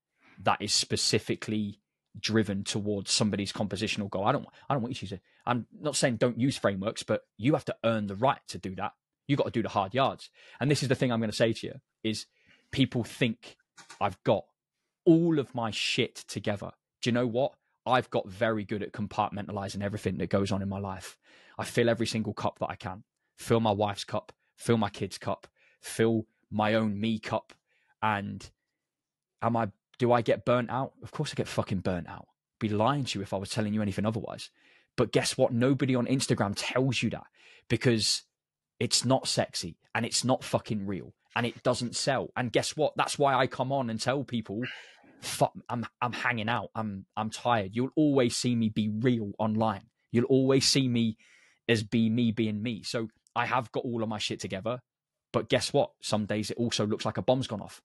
that is specifically driven towards somebody's compositional goal. I don't I don't want you to use it. I'm not saying don't use frameworks, but you have to earn the right to do that. You got to do the hard yards. And this is the thing I'm going to say to you is people think I've got all of my shit together. Do you know what? I've got very good at compartmentalizing everything that goes on in my life. I fill every single cup that I can. Fill my wife's cup, fill my kids' cup, fill my own me cup. And am I do I get burnt out? Of course I get fucking burnt out. Be lying to you if I was telling you anything otherwise. But guess what? Nobody on Instagram tells you that because it's not sexy and it's not fucking real and it doesn't sell. And guess what? That's why I come on and tell people, I'm I'm hanging out. I'm I'm tired. You'll always see me be real online. You'll always see me as be me being me. So I have got all of my shit together. But guess what? Some days it also looks like a bomb's gone off.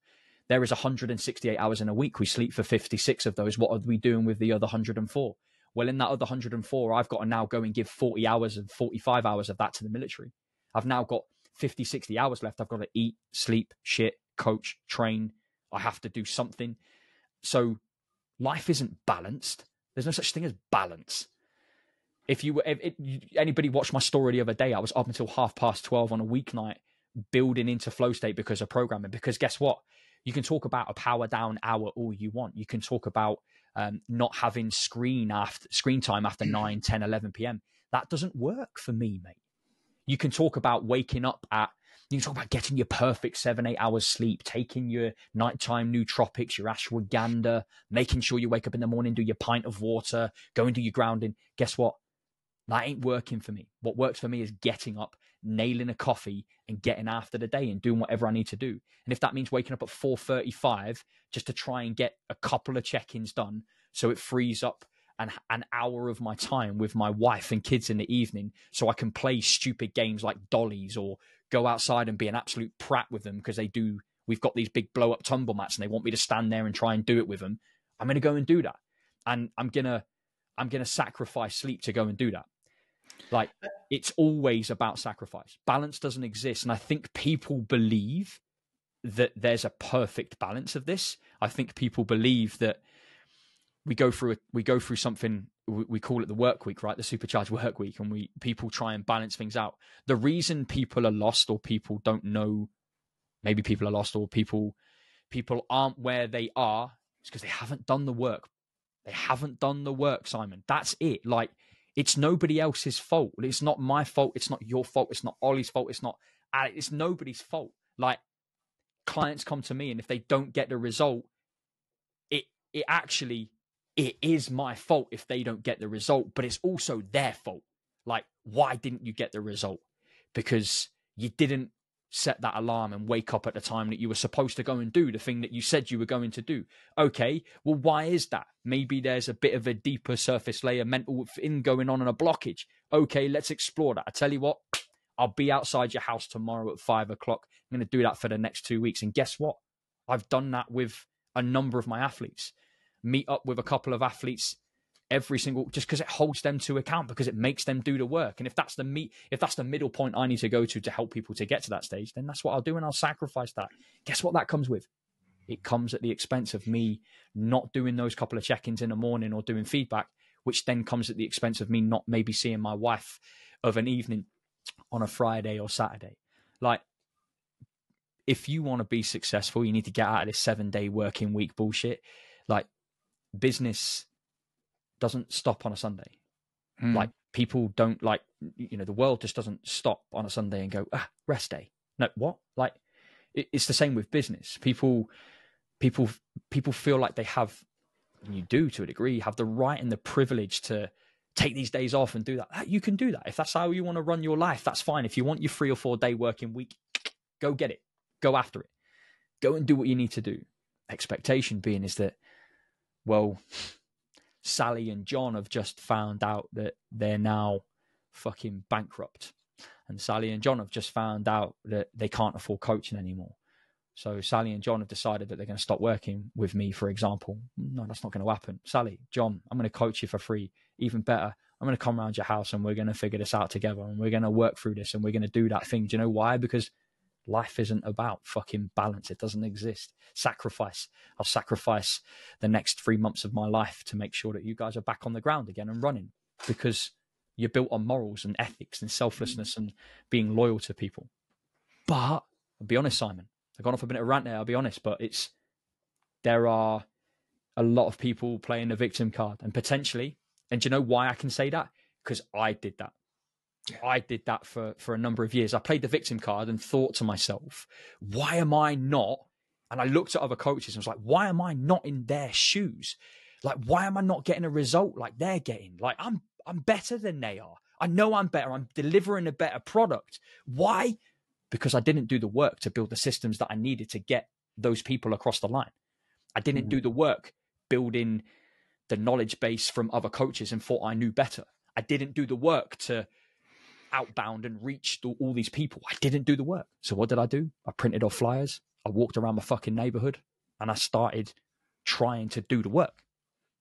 There is 168 hours in a week. We sleep for 56 of those. What are we doing with the other 104? Well, in that other 104, I've got to now go and give 40 hours and 45 hours of that to the military. I've now got 50, 60 hours left. I've got to eat, sleep, shit, coach, train. I have to do something. So life isn't balanced. There's no such thing as balance. if you were if, if anybody watched my story the other day, I was up until half past twelve on a weeknight building into flow state because of programming. Because guess what? You can talk about a power down hour all you want. You can talk about um, not having screen after screen time after 9, 10, 11 p.m. That doesn't work for me, mate. You can talk about waking up at you can talk about getting your perfect seven, eight hours sleep, taking your nighttime nootropics, your ashwagandha, making sure you wake up in the morning, do your pint of water, go and do your grounding. Guess what? That ain't working for me. What works for me is getting up, nailing a coffee, and getting after the day and doing whatever I need to do. And if that means waking up at 4:35 just to try and get a couple of check-ins done, so it frees up an, an hour of my time with my wife and kids in the evening, so I can play stupid games like dollies or go outside and be an absolute prat with them because they do. We've got these big blow up tumble mats and they want me to stand there and try and do it with them. I'm going to go and do that, and I'm gonna I'm gonna sacrifice sleep to go and do that. Like uh, it's always about sacrifice. Balance doesn't exist, and I think people believe that there's a perfect balance of this. I think people believe that we go through a, we go through something we, call it the work week, right? The supercharged work week, and we people try and balance things out. The reason people are lost or people don't know, maybe people are lost or people people aren't where they are, is because they haven't done the work. They haven't done the work, Simon. That's it. Like it's nobody else's fault. It's not my fault. It's not your fault. It's not Ollie's fault. It's not. It's nobody's fault. Like clients come to me, and if they don't get the result, it it actually it is my fault if they don't get the result, but it's also their fault. Like, why didn't you get the result? Because you didn't set that alarm and wake up at the time that you were supposed to go and do the thing that you said you were going to do. Okay, well, why is that? Maybe there's a bit of a deeper surface layer mental thing going on and a blockage. Okay, let's explore that. I tell you what, I'll be outside your house tomorrow at five o'clock. I'm going to do that for the next two weeks. And guess what? I've done that with a number of my athletes meet up with a couple of athletes every single just because it holds them to account because it makes them do the work. And if that's the meet if that's the middle point i need to go to to help people to get to that stage then that's what i'll do and i'll sacrifice that. Guess what that comes with? It comes at the expense of me not doing those couple of check-ins in the morning or doing feedback which then comes at the expense of me not maybe seeing my wife of an evening on a friday or saturday. Like if you want to be successful you need to get out of this seven day working week bullshit. Like business doesn't stop on a Sunday. Mm. Like people don't like you know the world just doesn't stop on a Sunday and go ah rest day. No, what? Like it, it's the same with business. People people people feel like they have and you do to a degree have the right and the privilege to take these days off and do that. You can do that if that's how you want to run your life. That's fine. If you want your three or four day working week, go get it. Go after it. Go and do what you need to do. Expectation being is that well, Sally and John have just found out that they're now fucking bankrupt. And Sally and John have just found out that they can't afford coaching anymore. So Sally and John have decided that they're going to stop working with me, for example. No, that's not going to happen. Sally, John, I'm going to coach you for free. Even better, I'm going to come around your house and we're going to figure this out together and we're going to work through this and we're going to do that thing. Do you know why? Because life isn't about fucking balance. It doesn't exist. Sacrifice. I'll sacrifice the next three months of my life to make sure that you guys are back on the ground again and running because you're built on morals and ethics and selflessness and being loyal to people. But I'll be honest, Simon, I've gone off a bit of a rant there. I'll be honest, but it's there are a lot of people playing the victim card and potentially, and do you know why I can say that? Because I did that. I did that for for a number of years. I played the victim card and thought to myself, why am I not? And I looked at other coaches and was like, why am I not in their shoes? Like, why am I not getting a result like they're getting? Like, I'm I'm better than they are. I know I'm better. I'm delivering a better product. Why? Because I didn't do the work to build the systems that I needed to get those people across the line. I didn't mm. do the work building the knowledge base from other coaches and thought I knew better. I didn't do the work to outbound and reached all these people. I didn't do the work. So what did I do? I printed off flyers. I walked around my fucking neighborhood and I started trying to do the work.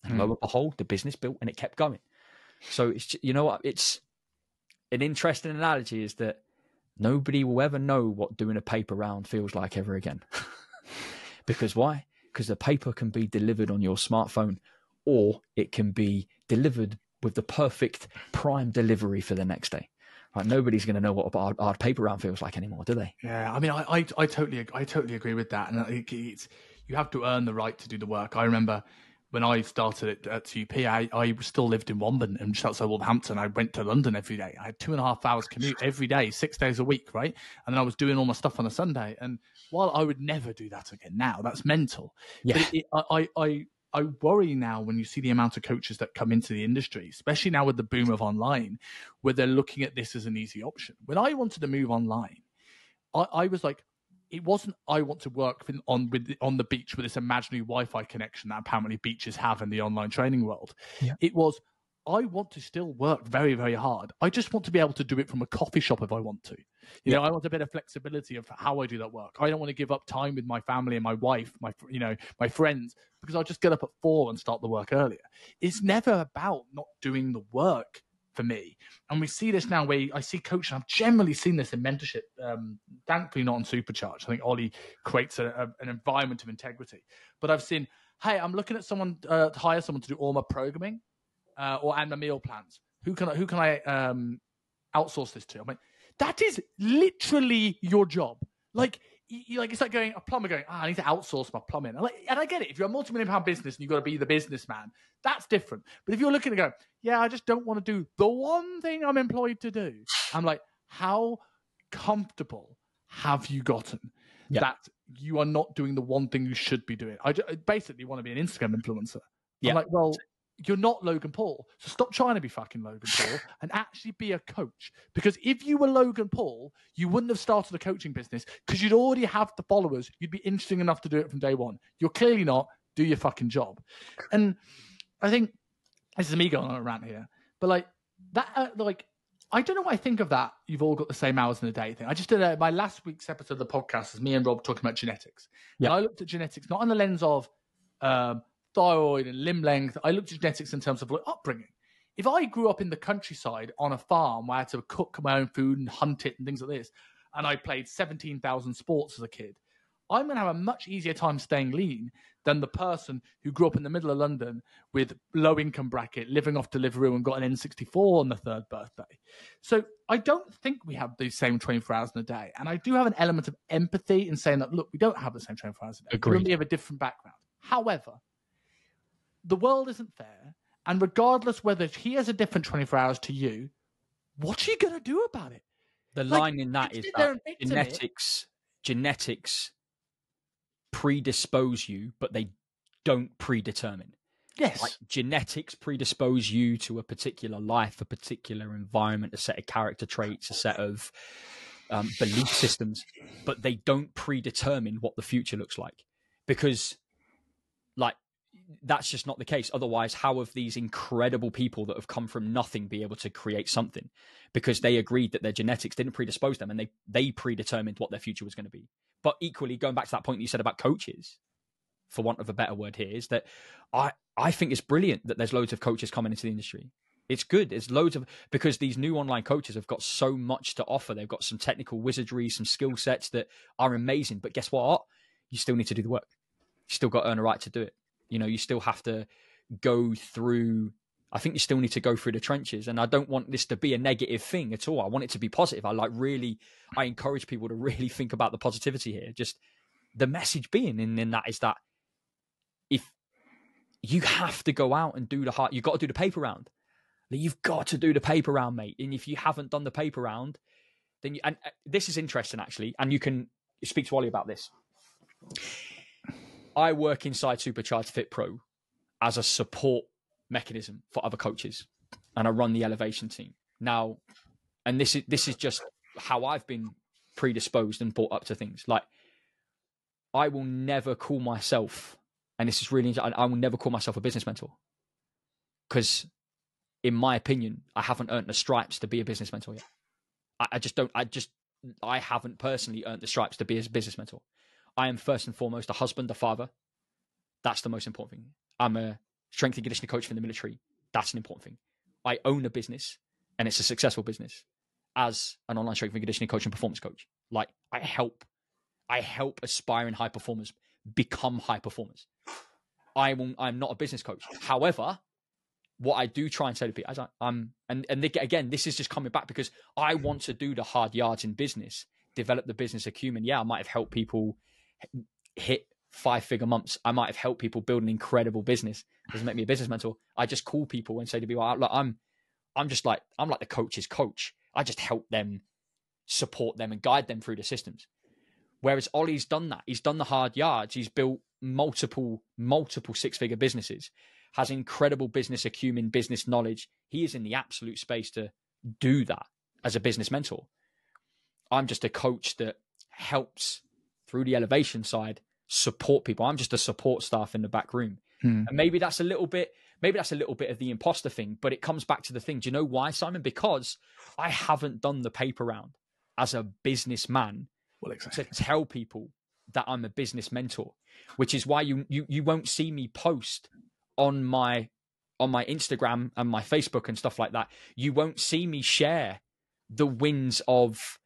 And mm. lo and behold, the business built and it kept going. So it's you know what? It's an interesting analogy is that nobody will ever know what doing a paper round feels like ever again. because why? Because the paper can be delivered on your smartphone or it can be delivered with the perfect prime delivery for the next day. Like nobody's going to know what a hard, hard, paper round feels like anymore, do they? Yeah, I mean, I, I, I totally, I totally agree with that, and it, it's you have to earn the right to do the work. I remember when I started at, at UP, I, I still lived in Wombourne and just outside Wolverhampton. I went to London every day. I had two and a half hours commute every day, six days a week, right? And then I was doing all my stuff on a Sunday. And while I would never do that again now, that's mental. Yeah. It, it, I, I, I worry now when you see the amount of coaches that come into the industry, especially now with the boom of online, where they're looking at this as an easy option. When I wanted to move online, I, I was like, it wasn't I want to work on with on the beach with this imaginary Wi-Fi connection that apparently beaches have in the online training world. Yeah. It was I want to still work very very hard. I just want to be able to do it from a coffee shop if I want to. You yeah. know, I want a bit of flexibility of how I do that work. I don't want to give up time with my family and my wife, my you know, my friends because I'll just get up at 4 and start the work earlier. It's never about not doing the work for me. And we see this now where I see coaching. I've generally seen this in mentorship. Um, thankfully, not on Supercharge. I think Ollie creates a, a, an environment of integrity. But I've seen, hey, I'm looking at someone uh, to hire someone to do all my programming uh, or and my meal plans. Who can I, who can I um, outsource this to? I'm like, that is literally your job. Like you, like it's like going a plumber going, oh, I need to outsource my plumbing. And, like, and I get it. If you're a multi-million pound business and you've got to be the businessman, that's different. But if you're looking to go, yeah, I just don't want to do the one thing I'm employed to do, I'm like, how comfortable have you gotten yeah. that you are not doing the one thing you should be doing? I, I basically want to be an Instagram influencer. Yeah. I'm like, well, you're not Logan Paul. So stop trying to be fucking Logan Paul and actually be a coach. Because if you were Logan Paul, you wouldn't have started a coaching business because you'd already have the followers. You'd be interesting enough to do it from day one. You're clearly not. Do your fucking job. And I think this is me going on a rant here, but like that, uh, like I don't know what I think of that. You've all got the same hours in a day thing. I just did a, my last week's episode of the podcast is me and Rob talking about genetics. Yeah. And I looked at genetics not on the lens of um, thyroid and limb length. I looked at genetics in terms of like upbringing. If I grew up in the countryside on a farm where I had to cook my own food and hunt it and things like this, and I played 17,000 sports as a kid, I'm going to have a much easier time staying lean than the person who grew up in the middle of London with low income bracket, living off Deliveroo and got an N64 on the third birthday. So I don't think we have the same 24 hours in a day. And I do have an element of empathy in saying that, look, we don't have the same 24 hours a day. Agreed. We have a different background. However, the world isn't fair. And regardless whether he has a different 24 hours to you, what are you going to do about it? The like, line in that is that genetics, genetics predispose you, but they don't predetermine. Yes. Like genetics predispose you to a particular life, a particular environment, a set of character traits, a set of um, belief systems, but they don't predetermine what the future looks like. Because, like, that's just not the case. Otherwise, how have these incredible people that have come from nothing be able to create something? Because they agreed that their genetics didn't predispose them and they they predetermined what their future was going to be. But equally, going back to that point you said about coaches, for want of a better word here, is that I I think it's brilliant that there's loads of coaches coming into the industry. It's good. There's loads of because these new online coaches have got so much to offer. They've got some technical wizardry, some skill sets that are amazing. But guess what? You still need to do the work. You still got to earn a right to do it. You know, you still have to go through. I think you still need to go through the trenches, and I don't want this to be a negative thing at all. I want it to be positive. I like really, I encourage people to really think about the positivity here. Just the message being in, in that is that if you have to go out and do the hard, you've got to do the paper round. You've got to do the paper round, mate. And if you haven't done the paper round, then you, and uh, this is interesting actually, and you can speak to Ollie about this. I work inside Supercharged Fit Pro as a support mechanism for other coaches, and I run the elevation team now. And this is this is just how I've been predisposed and brought up to things. Like I will never call myself, and this is really, I will never call myself a business mentor because, in my opinion, I haven't earned the stripes to be a business mentor yet. I, I just don't. I just I haven't personally earned the stripes to be a business mentor. I am first and foremost a husband, a father. That's the most important thing. I'm a strength and conditioning coach for the military. That's an important thing. I own a business and it's a successful business as an online strength and conditioning coach and performance coach. Like I help, I help aspiring high performers become high performers. I will, I'm not a business coach. However, what I do try and say to people, as I, I'm, and and they, again, this is just coming back because I want to do the hard yards in business, develop the business acumen. Yeah, I might have helped people hit five figure months. I might have helped people build an incredible business. Doesn't make me a business mentor. I just call people and say to people, look, I'm, I'm just like, I'm like the coach's coach. I just help them, support them, and guide them through the systems. Whereas Ollie's done that. He's done the hard yards. He's built multiple, multiple six figure businesses has incredible business acumen, business knowledge. He is in the absolute space to do that as a business mentor. I'm just a coach that helps through the elevation side support people. I'm just a support staff in the back room. Hmm. And maybe that's a little bit maybe that's a little bit of the imposter thing, but it comes back to the thing. Do you know why, Simon? Because I haven't done the paper round as a businessman well, exactly. to tell people that I'm a business mentor, which is why you you you won't see me post on my on my Instagram and my Facebook and stuff like that, you won't see me share the wins of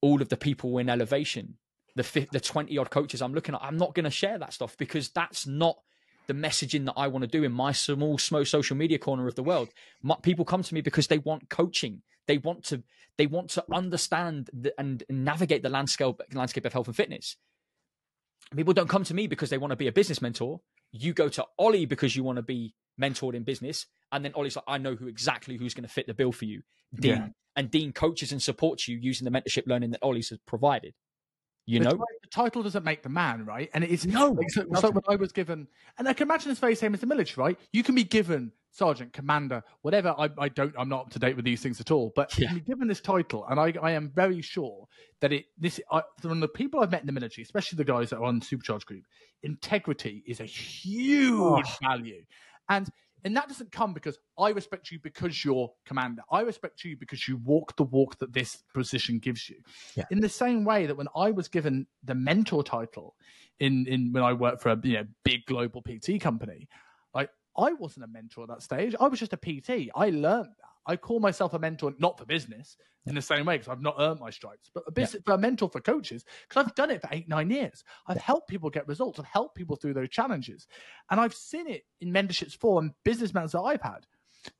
all of the people in elevation, the the twenty odd coaches I'm looking at. I'm not going to share that stuff because that's not the messaging that I want to do in my small, small social media corner of the world. My, people come to me because they want coaching. They want to they want to understand the, and navigate the landscape landscape of health and fitness. People don't come to me because they want to be a business mentor you go to Ollie because you want to be mentored in business, and then Ollie's like, I know who exactly who's going to fit the bill for you, Dean. Yeah. And Dean coaches and supports you using the mentorship learning that Ollie's has provided. You know, the title doesn't make the man, right? And it's no. Like, so, so, when I was given, and I can imagine it's very same as the military, right? You can be given sergeant, commander, whatever. I, I don't, I'm not up to date with these things at all. But yeah. given this title, and I, I am very sure that it, this, I, from the people I've met in the military, especially the guys that are on Supercharge Group, integrity is a huge oh. value, and and that doesn't come because I respect you because you're commander. I respect you because you walk the walk that this position gives you. Yeah. In the same way that when I was given the mentor title in, in when I worked for a you know, big global PT company, like I wasn't a mentor at that stage. I was just a PT. I learned. I call myself a mentor, not for business in the same way because I've not earned my stripes, but a, business, yeah. a mentor for coaches because I've done it for eight, nine years. I've helped people get results. I've helped people through those challenges. And I've seen it in mentorships for and businessmen that I've had.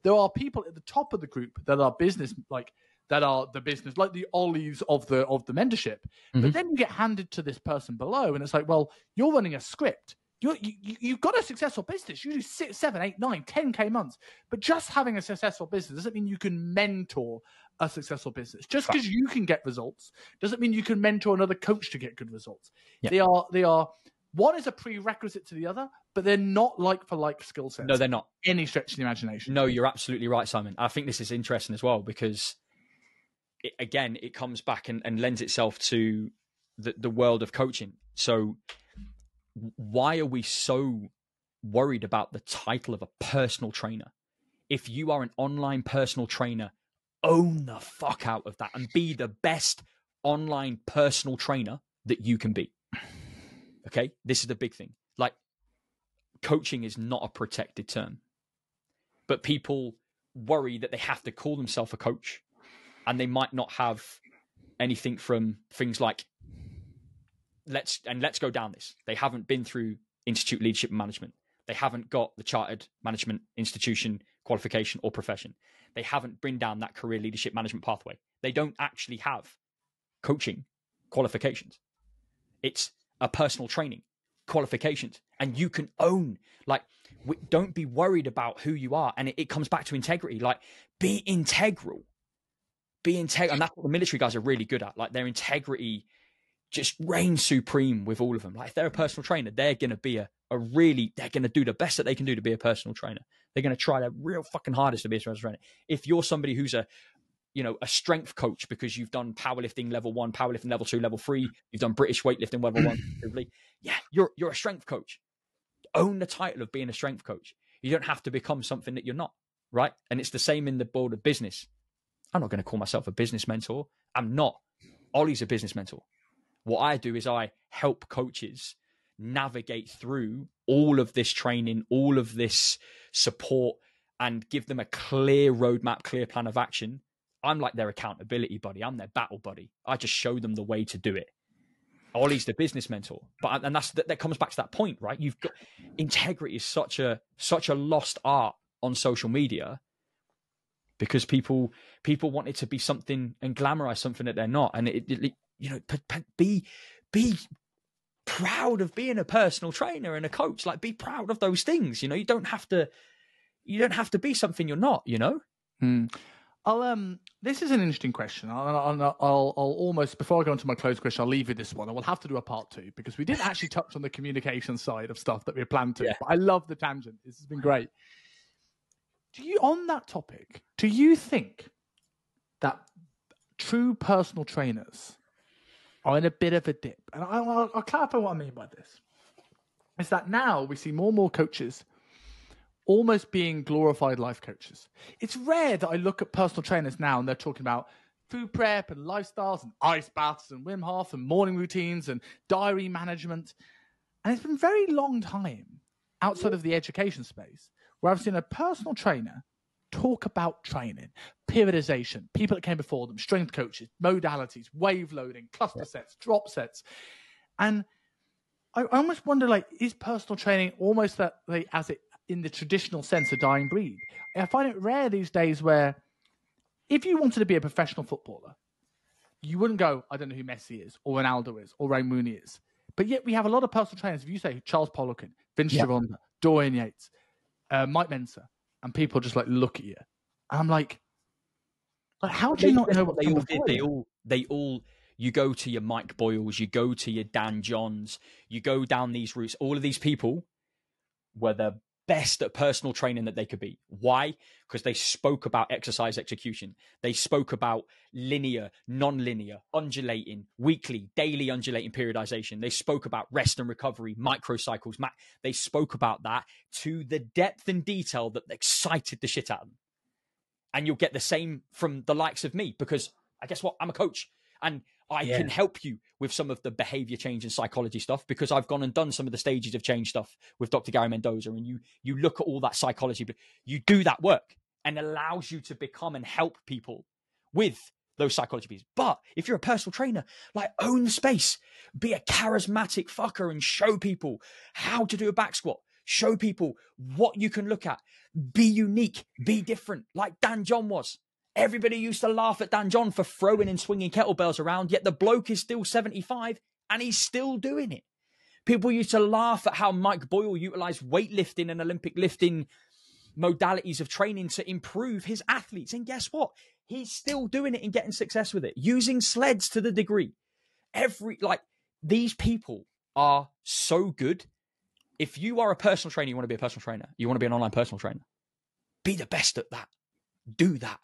There are people at the top of the group that are business, like that are the business, like the Ollies of the of the mentorship. Mm-hmm. But then you get handed to this person below, and it's like, well, you're running a script you you, you've got a successful business, usually six, seven, eight, nine, 10K months. But just having a successful business doesn't mean you can mentor a successful business. Just because you can get results doesn't mean you can mentor another coach to get good results. Yeah. They are, they are, one is a prerequisite to the other, but they're not like for like skill sets. No, they're not. Any stretch of the imagination. No, you're absolutely right, Simon. I think this is interesting as well because, it, again, it comes back and, and lends itself to the, the world of coaching. So, why are we so worried about the title of a personal trainer? If you are an online personal trainer, own the fuck out of that and be the best online personal trainer that you can be. Okay, this is the big thing. Like, coaching is not a protected term, but people worry that they have to call themselves a coach and they might not have anything from things like let's and let's go down this. They haven't been through Institute Leadership and Management. They haven't got the Chartered Management Institution qualification or profession. They haven't been down that career leadership management pathway. They don't actually have coaching qualifications. It's a personal training qualifications, and you can own like. Don't be worried about who you are, and it, it comes back to integrity. Like, be integral, be integral, and that's what the military guys are really good at. Like their integrity just reign supreme with all of them. Like if they're a personal trainer, they're going to be a, a really, they're going to do the best that they can do to be a personal trainer. They're going to try their real fucking hardest to be a personal trainer. If you're somebody who's a, you know, a strength coach because you've done powerlifting level one, powerlifting level two, level three, you've done British weightlifting level one, yeah, you're you're a strength coach. Own the title of being a strength coach. You don't have to become something that you're not, right? And it's the same in the world of business. I'm not going to call myself a business mentor. I'm not. Ollie's a business mentor. What I do is I help coaches navigate through all of this training, all of this support, and give them a clear roadmap, clear plan of action. I'm like their accountability buddy. I'm their battle buddy. I just show them the way to do it. Ollie's the business mentor, but and that's that, that comes back to that point, right? You've got integrity is such a such a lost art on social media because people people want it to be something and glamorize something that they're not and it, it you know p- p- be be proud of being a personal trainer and a coach like be proud of those things you know you don't have to you don't have to be something you're not you know Hmm. I'll um. This is an interesting question. I'll, I'll, I'll, I'll almost before I go into my closed question, I'll leave you this one. I will have to do a part two because we didn't actually touch on the communication side of stuff that we planned to. Yeah. But I love the tangent. This has been great. Do you on that topic? Do you think that true personal trainers are in a bit of a dip? And I, I'll, I'll clarify what I mean by this. Is that now we see more and more coaches almost being glorified life coaches. It's rare that I look at personal trainers now and they're talking about food prep and lifestyles and ice baths and Wim Hof and morning routines and diary management. And it's been a very long time outside of the education space where I've seen a personal trainer talk about training, periodization, people that came before them, strength coaches, modalities, wave loading, cluster sets, drop sets. And I I almost wonder, like, is personal training almost that, like, as it in the traditional sense, a dying breed? I find it rare these days where, if you wanted to be a professional footballer, you wouldn't go, I don't know who Messi is, or Ronaldo is, or Wayne Rooney is. But yet we have a lot of personal trainers. If you say Charles Poliquin, Vince Yeah. Gironda, Dorian Yates, uh, Mike Mentzer, and people just like look at you, and I'm like, like how do you not know what they all did? They all they all you go to your Mike Boyles, you go to your Dan Johns, you go down these routes. All of these people were the best at personal training that they could be. Why? Because they spoke about exercise execution. They spoke about linear, non-linear, undulating, weekly, daily undulating periodization. They spoke about rest and recovery, microcycles. They spoke about that to the depth and detail that excited the shit out of them and you'll get the same from the likes of me because I guess what I'm a coach and I Yeah. can help you with some of the behavior change and psychology stuff because I've gone and done some of the stages of change stuff with Dr. Gary Mendoza and you you look at all that psychology but you do that work and allows you to become and help people with those psychology pieces. But if you're a personal trainer, like own the space, be a charismatic fucker and show people how to do a back squat, show people what you can look at, be unique, be different, like Dan John was. Everybody used to laugh at Dan John for throwing and swinging kettlebells around, yet the bloke is still 75 and he's still doing it. People used to laugh at how Mike Boyle utilized weightlifting and Olympic lifting modalities of training to improve his athletes. And guess what? He's still doing it and getting success with it, using sleds to the degree. Every, like, these people are so good. If you are a personal trainer, you want to be a personal trainer, you want to be an online personal trainer, be the best at that. Do that.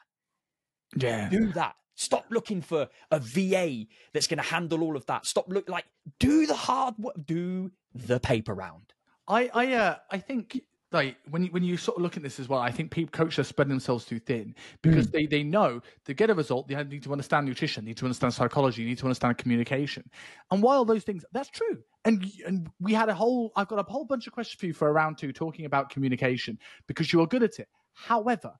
Yeah. Do that. Stop looking for a VA that's going to handle all of that. Stop look like do the hard work. Do the paper round. I I uh I think like when you when you sort of look at this as well, I think people coaches are spreading themselves too thin because they they know to get a result they need to understand nutrition, need to understand psychology, need to understand communication, and while those things that's true, and and we had a whole I've got a whole bunch of questions for you for a round two talking about communication because you are good at it. However.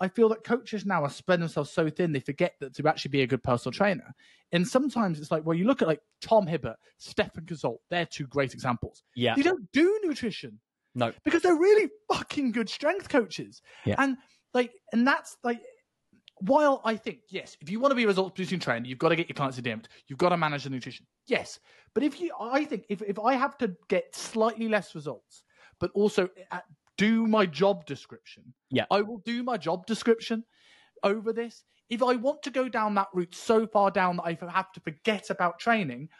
I feel that coaches now are spreading themselves so thin they forget that to actually be a good personal trainer. And sometimes it's like, well, you look at like Tom Hibbert, Stefan Gazol, they're two great examples. Yeah. They don't do nutrition No. because they're really fucking good strength coaches. Yeah. And like, and that's like, while I think yes, if you want to be a results producing trainer, you've got to get your clients adherent. You've got to manage the nutrition. Yes, but if you, I think if if I have to get slightly less results, but also uh, do my job description, Yeah. I will do my job description over this. If I want to go down that route so far down that I have to forget about training,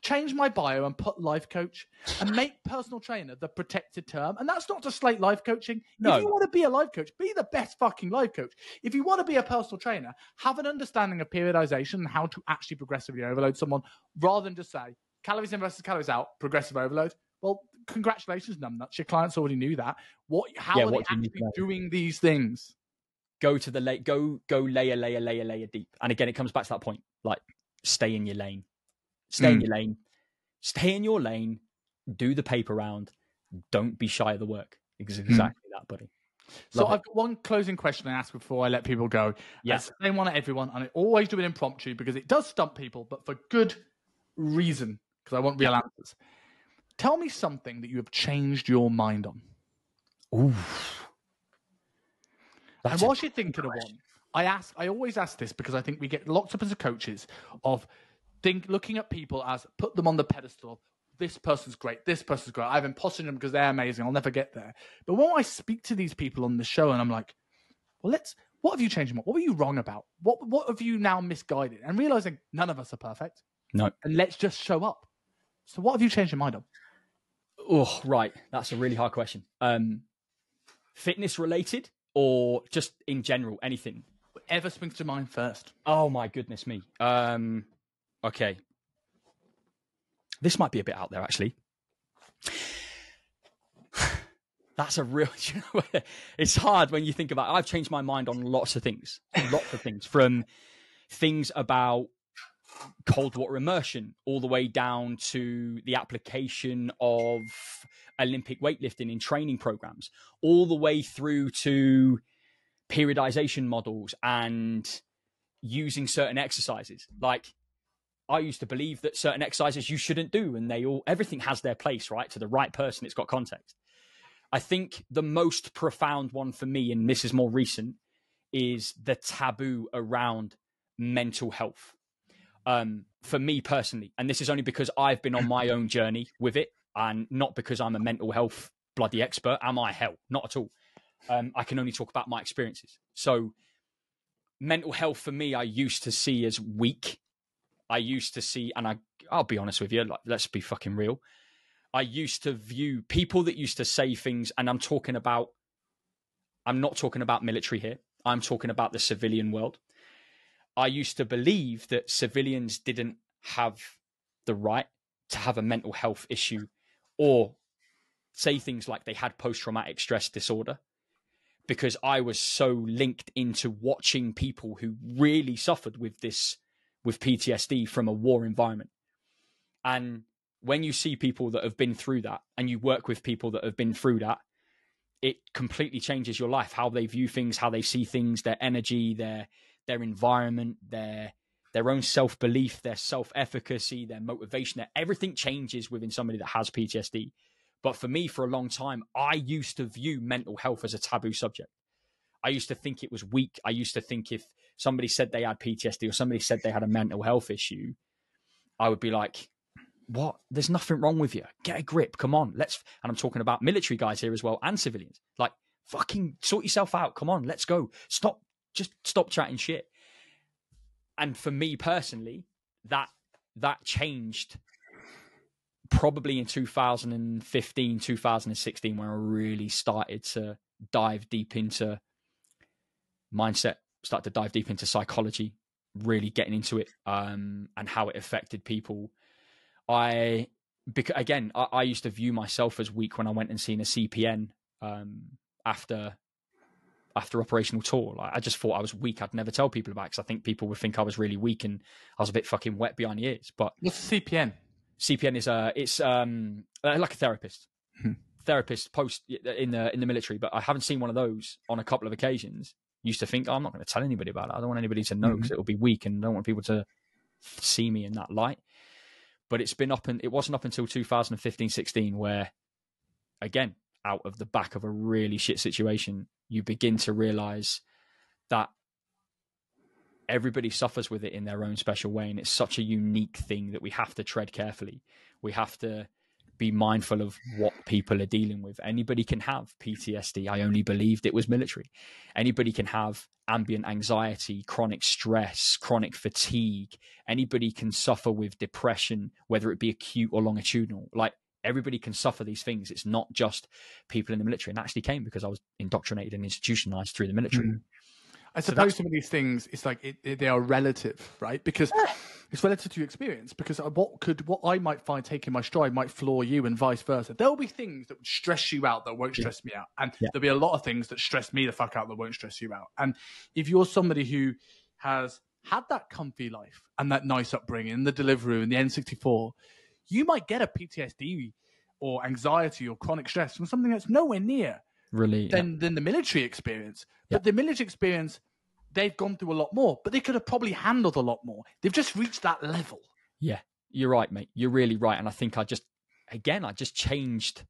change my bio and put life coach and make personal trainer the protected term. And that's not to slate life coaching. No. If you want to be a life coach, be the best fucking life coach. If you want to be a personal trainer, have an understanding of periodization and how to actually progressively overload someone rather than just say calories in versus calories out, progressive overload. Well, congratulations, numbnuts. Your clients already knew that. What? How Yeah, are what they do you actually doing these things? Go to the late. Go go layer layer layer layer deep. And again, it comes back to that point. Like stay in your lane. Stay in Mm. your lane. Stay in your lane. Do the paper round. Don't be shy of the work. Ex- Exactly that, buddy. So it. I've got one closing question I ask before I let people go. It's the same one at everyone, and I always do it impromptu because it does stump people, but for good reason, because I want real answers. Tell me something that you have changed your mind on. Ooh. and That's a whilst you're thinking of one, I ask, I always ask this because I think we get locked up as a coaches of think looking at people as put them on the pedestal. This person's great. This person's great. I've imposted them because they're amazing. I'll never get there. But when I speak to these people on the show, and I'm like, well, let's. What have you changed? What were you wrong about? What What have you now misguided? And realizing none of us are perfect. No. And let's just show up. So what have you changed your mind on? Oh, right. That's a really hard question. Um, fitness related or just in general, anything? Whatever springs to mind first. Oh my goodness me. Um, okay. This might be a bit out there, actually. That's a real. You know, it's hard when you think about. I've changed my mind on lots of things, lots of things, from things about cold water immersion all the way down to the application of Olympic weightlifting in training programs, all the way through to periodization models and using certain exercises. Like I used to believe that certain exercises you shouldn't do, and they all everything has their place, right? To the right person, it's got context. I think the most profound one for me, and this is more recent, is the taboo around mental health. Um, for me personally, and this is only because I've been on my own journey with it, and not because I'm a mental health bloody expert. Am I? Hell, not at all. Um, I can only talk about my experiences. So, mental health for me, I used to see as weak. I used to see, and I, I'll be honest with you, like let's be fucking real. I used to view people that used to say things, and I'm talking about, I'm not talking about military here. I'm talking about the civilian world. I used to believe that civilians didn't have the right to have a mental health issue or say things like they had post traumatic stress disorder because I was so linked into watching people who really suffered with this, with PTSD from a war environment. And when you see people that have been through that and you work with people that have been through that, it completely changes your life, how they view things, how they see things, their energy, their their environment, their their own self belief, their self efficacy, their motivation. Everything changes within somebody that has PTSD. But for me, for a long time, I used to view mental health as a taboo subject. I used to think it was weak. I used to think if somebody said they had PTSD or somebody said they had a mental health issue, I would be like, what? There's nothing wrong with you. Get a grip. Come on. Let's, and I'm talking about military guys here as well and civilians. Like, fucking sort yourself out. Come on. Let's go. Stop. Just stop chatting shit. And for me personally, that, that changed probably in 2015, 2016, when I really started to dive deep into mindset, start to dive deep into psychology, really getting into it um, and how it affected people. I, because again, I, I, used to view myself as weak when I went and seen a CPN um, after after operational tour. Like, I just thought I was weak. I'd never tell people about because I think people would think I was really weak and I was a bit fucking wet behind the ears. But what's CPN? CPN is a it's um like a therapist. Hmm. Therapist post in the in the military, but I haven't seen one of those on a couple of occasions. Used to think, oh, I'm not going to tell anybody about it. I don't want anybody to know because Mhm. it'll be weak, and I don't want people to see me in that light. But it's been up and it wasn't up until 2015, 16 where, again, out of the back of a really shit situation, you begin to realize that everybody suffers with it in their own special way. And it's such a unique thing that we have to tread carefully. We have to be mindful of what people are dealing with. Anybody can have PTSD. I only believed it was military. Anybody can have ambient anxiety, chronic stress, chronic fatigue. Anybody can suffer with depression, whether it be acute or longitudinal. Like everybody can suffer these things. It's not just people in the military. And actually came because I was indoctrinated and institutionalized through the military. Mm. I So suppose some of these things, it's like it, it- they are relative, right? Because it's relative to your experience. Because what could what I might find taking my stride might floor you, and vice versa. There will be things that would stress you out that won't Yeah. stress me out, and Yeah. there'll be a lot of things that stress me the fuck out that won't stress you out. And if you're somebody who has had that comfy life and that nice upbringing, the Deliveroo and the N64, you might get a PTSD or anxiety or chronic stress from something that's nowhere near Really? yeah. than than the military experience. Yeah. But the military experience, they've gone through a lot more, but they could have probably handled a lot more. They've just reached that level. Yeah, you're right, mate. You're really right. And I think I just, again, I just changed.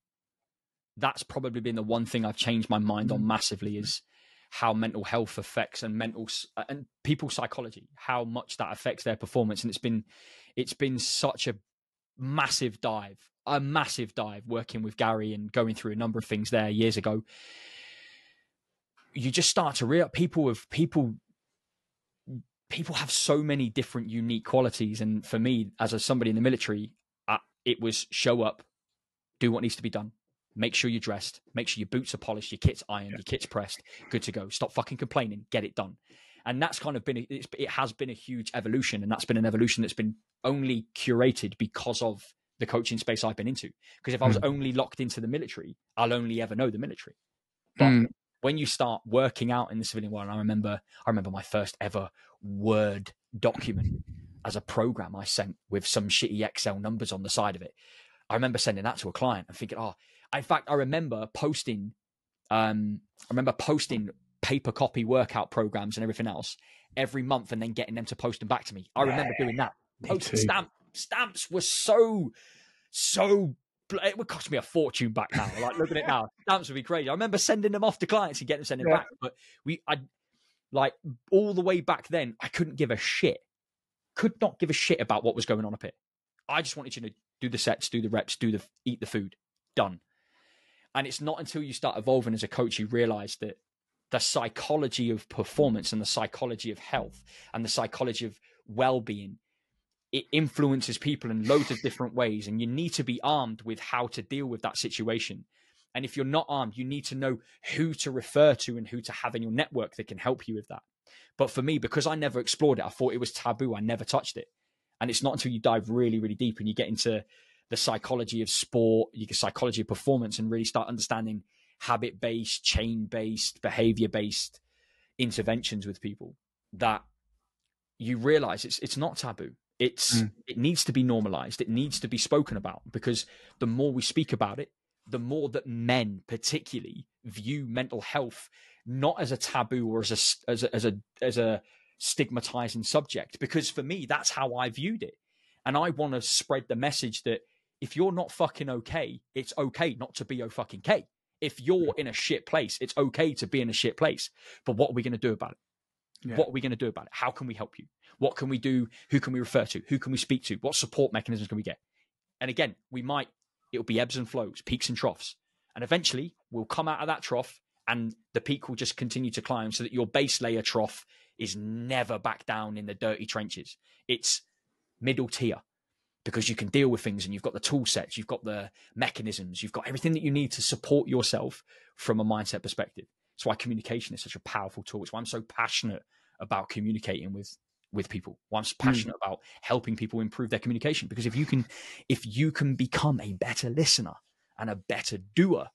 That's probably been the one thing I've changed my mind on Mm. massively is how mental health affects and mental and people's psychology, how much that affects their performance. And it's been it's been such a massive dive, a massive dive working with Gary and going through a number of things there years ago. You just start to realize people have people people have so many different unique qualities and for me as a somebody in the military uh, it was show up do what needs to be done make sure you're dressed make sure your boots are polished your kit's ironed yeah. your kit's pressed good to go stop fucking complaining get it done and that's kind of been it has been a huge evolution and that's been an evolution that's been only curated because of the coaching space I've been into because if I was mm. only locked into the military I'll only ever know the military but mm. when you start working out in the civilian world I remember I remember my first ever word document as a program I sent with some shitty Excel numbers on the side of it I remember sending that to a client and thinking oh in fact I remember posting um I remember posting paper copy workout programs and everything else every month and then getting them to post them back to me. I yeah, remember doing that. Post stamp stamps were so so it would cost me a fortune back now. Like look at it now, stamps would be crazy. I remember sending them off to clients and getting them sending yeah. back. But we, I like all the way back then, I couldn't give a shit. Could not give a shit about what was going on up here. I just wanted you to do the sets, do the reps, do the eat the food. Done. And it's not until you start evolving as a coach you realize that the psychology of performance and the psychology of health and the psychology of well-being it influences people in loads of different ways and you need to be armed with how to deal with that situation. And if you're not armed you need to know who to refer to and who to have in your network that can help you with that. But for me because i never explored it i thought it was taboo. I never touched it. And it's not until you dive really really deep and you get into the psychology of sport you get psychology of performance and really start understanding habit based, chain based, behavior based interventions with people that you realize it's it's not taboo. It's mm. it needs to be normalized. It needs to be spoken about because the more we speak about it, the more that men particularly view mental health not as a taboo or as a as a as a, as a stigmatizing subject because for me that's how I viewed it. And I want to spread the message that if you're not fucking okay, it's okay not to be o fucking K if you're in a shit place, it's okay to be in a shit place. But what are we going to do about it? Yeah. What are we going to do about it? How can we help you? What can we do? Who can we refer to? Who can we speak to? What support mechanisms can we get? And again, we might, it'll be ebbs and flows, peaks and troughs. And eventually we'll come out of that trough and the peak will just continue to climb so that your base layer trough is never back down in the dirty trenches. It's middle tier because you can deal with things and you've got the tool sets, you've got the mechanisms, you've got everything that you need to support yourself from a mindset perspective. That's why communication is such a powerful tool. It's why I'm so passionate about communicating with with people. Why I'm so hmm. passionate mm. about helping people improve their communication. Because if you can if you can become a better listener and a better doer,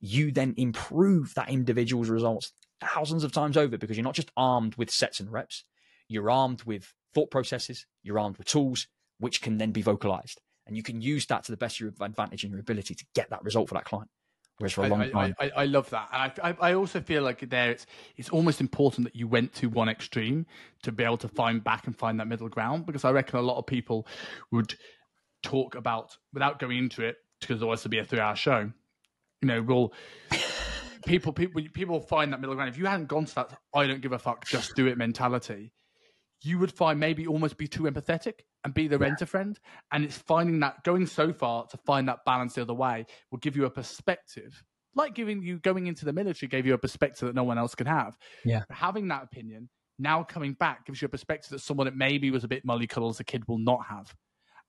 you then improve that individual's results thousands of times over because you're not just armed with sets and reps, you're armed with thought processes, you're armed with tools, which can then be vocalized. And you can use that to the best of your advantage and your ability to get that result for that client. Whereas for a long I, time, I, I, I, love that, and I, I also feel like there it's it's almost important that you went to one extreme to be able to find back and find that middle ground. Because I reckon a lot of people would talk about without going into it because otherwise it'll be a three-hour show. You know, will people people people find that middle ground. If you hadn't gone to that, I don't give a fuck, just do it mentality you would find maybe almost be too empathetic and be the yeah. renter friend. And it's finding that going so far to find that balance the other way will give you a perspective, like giving you going into the military gave you a perspective that no one else can have. Yeah. Having that opinion now coming back gives you a perspective that someone that maybe was a bit mollycoddle as a kid will not have.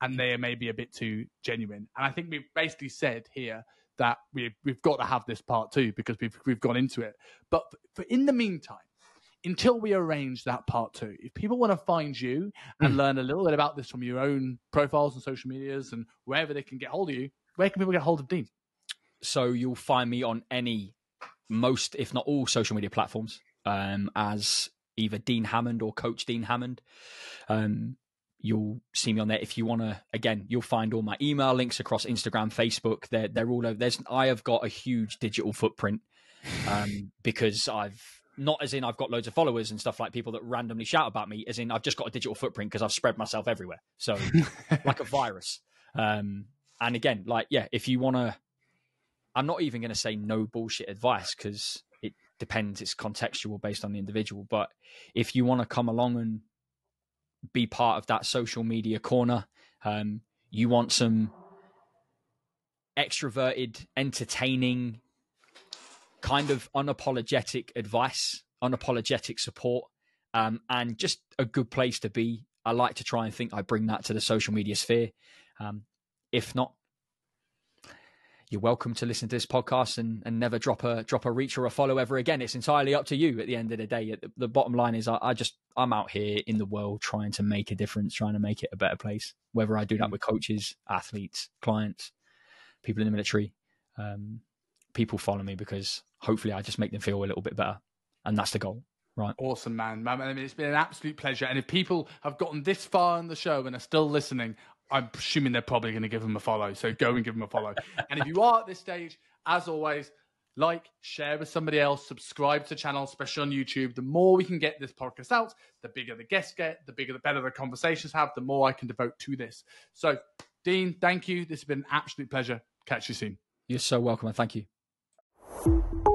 And they are maybe a bit too genuine. And I think we've basically said here that we've, we've got to have this part too because we've, we've gone into it. But for in the meantime, until we arrange that part two, if people want to find you and mm. learn a little bit about this from your own profiles and social medias and wherever they can get hold of you, where can people get hold of Dean? So you'll find me on any, most, if not all, social media platforms um, as either Dean Hammond or Coach Dean Hammond. Um, you'll see me on there if you want to again you'll find all my email links across instagram facebook they're, they're all over there's i have got a huge digital footprint um, because i've not as in I've got loads of followers and stuff like people that randomly shout about me, as in I've just got a digital footprint because I've spread myself everywhere. So like a virus. Um, and again, like, yeah, if you want to, I'm not even going to say no bullshit advice because it, depends. It's contextual based on the individual. But if you want to come along and be part of that social media corner, um, you want some extroverted, entertaining, kind of unapologetic advice, unapologetic support, um, and just a good place to be. I like to try and think I bring that to the social media sphere. Um, if not, you're welcome to listen to this podcast and, and never drop a drop a reach or a follow ever again. It's entirely up to you. At the end of the day, the, the bottom line is I, I, just I'm out here in the world trying to make a difference, trying to make it a better place. Whether I do that mm. with coaches, athletes, clients, people in the military, um, people follow me because hopefully I just make them feel a little bit better, and that's the goal. Right. Awesome, man. I mean, it's been an absolute pleasure. And if people have gotten this far in the show and are still listening, I'm assuming they're probably going to give them a follow. So go and give them a follow. and if you are at this stage, as always, like, share with somebody else, subscribe to the channel, especially on YouTube. The more we can get this podcast out, the bigger the guests get, the bigger, the better the conversations have, the more I can devote to this. So, Dean, thank you. This has been an absolute pleasure. Catch you soon. You're so welcome, and thank you. Thank you.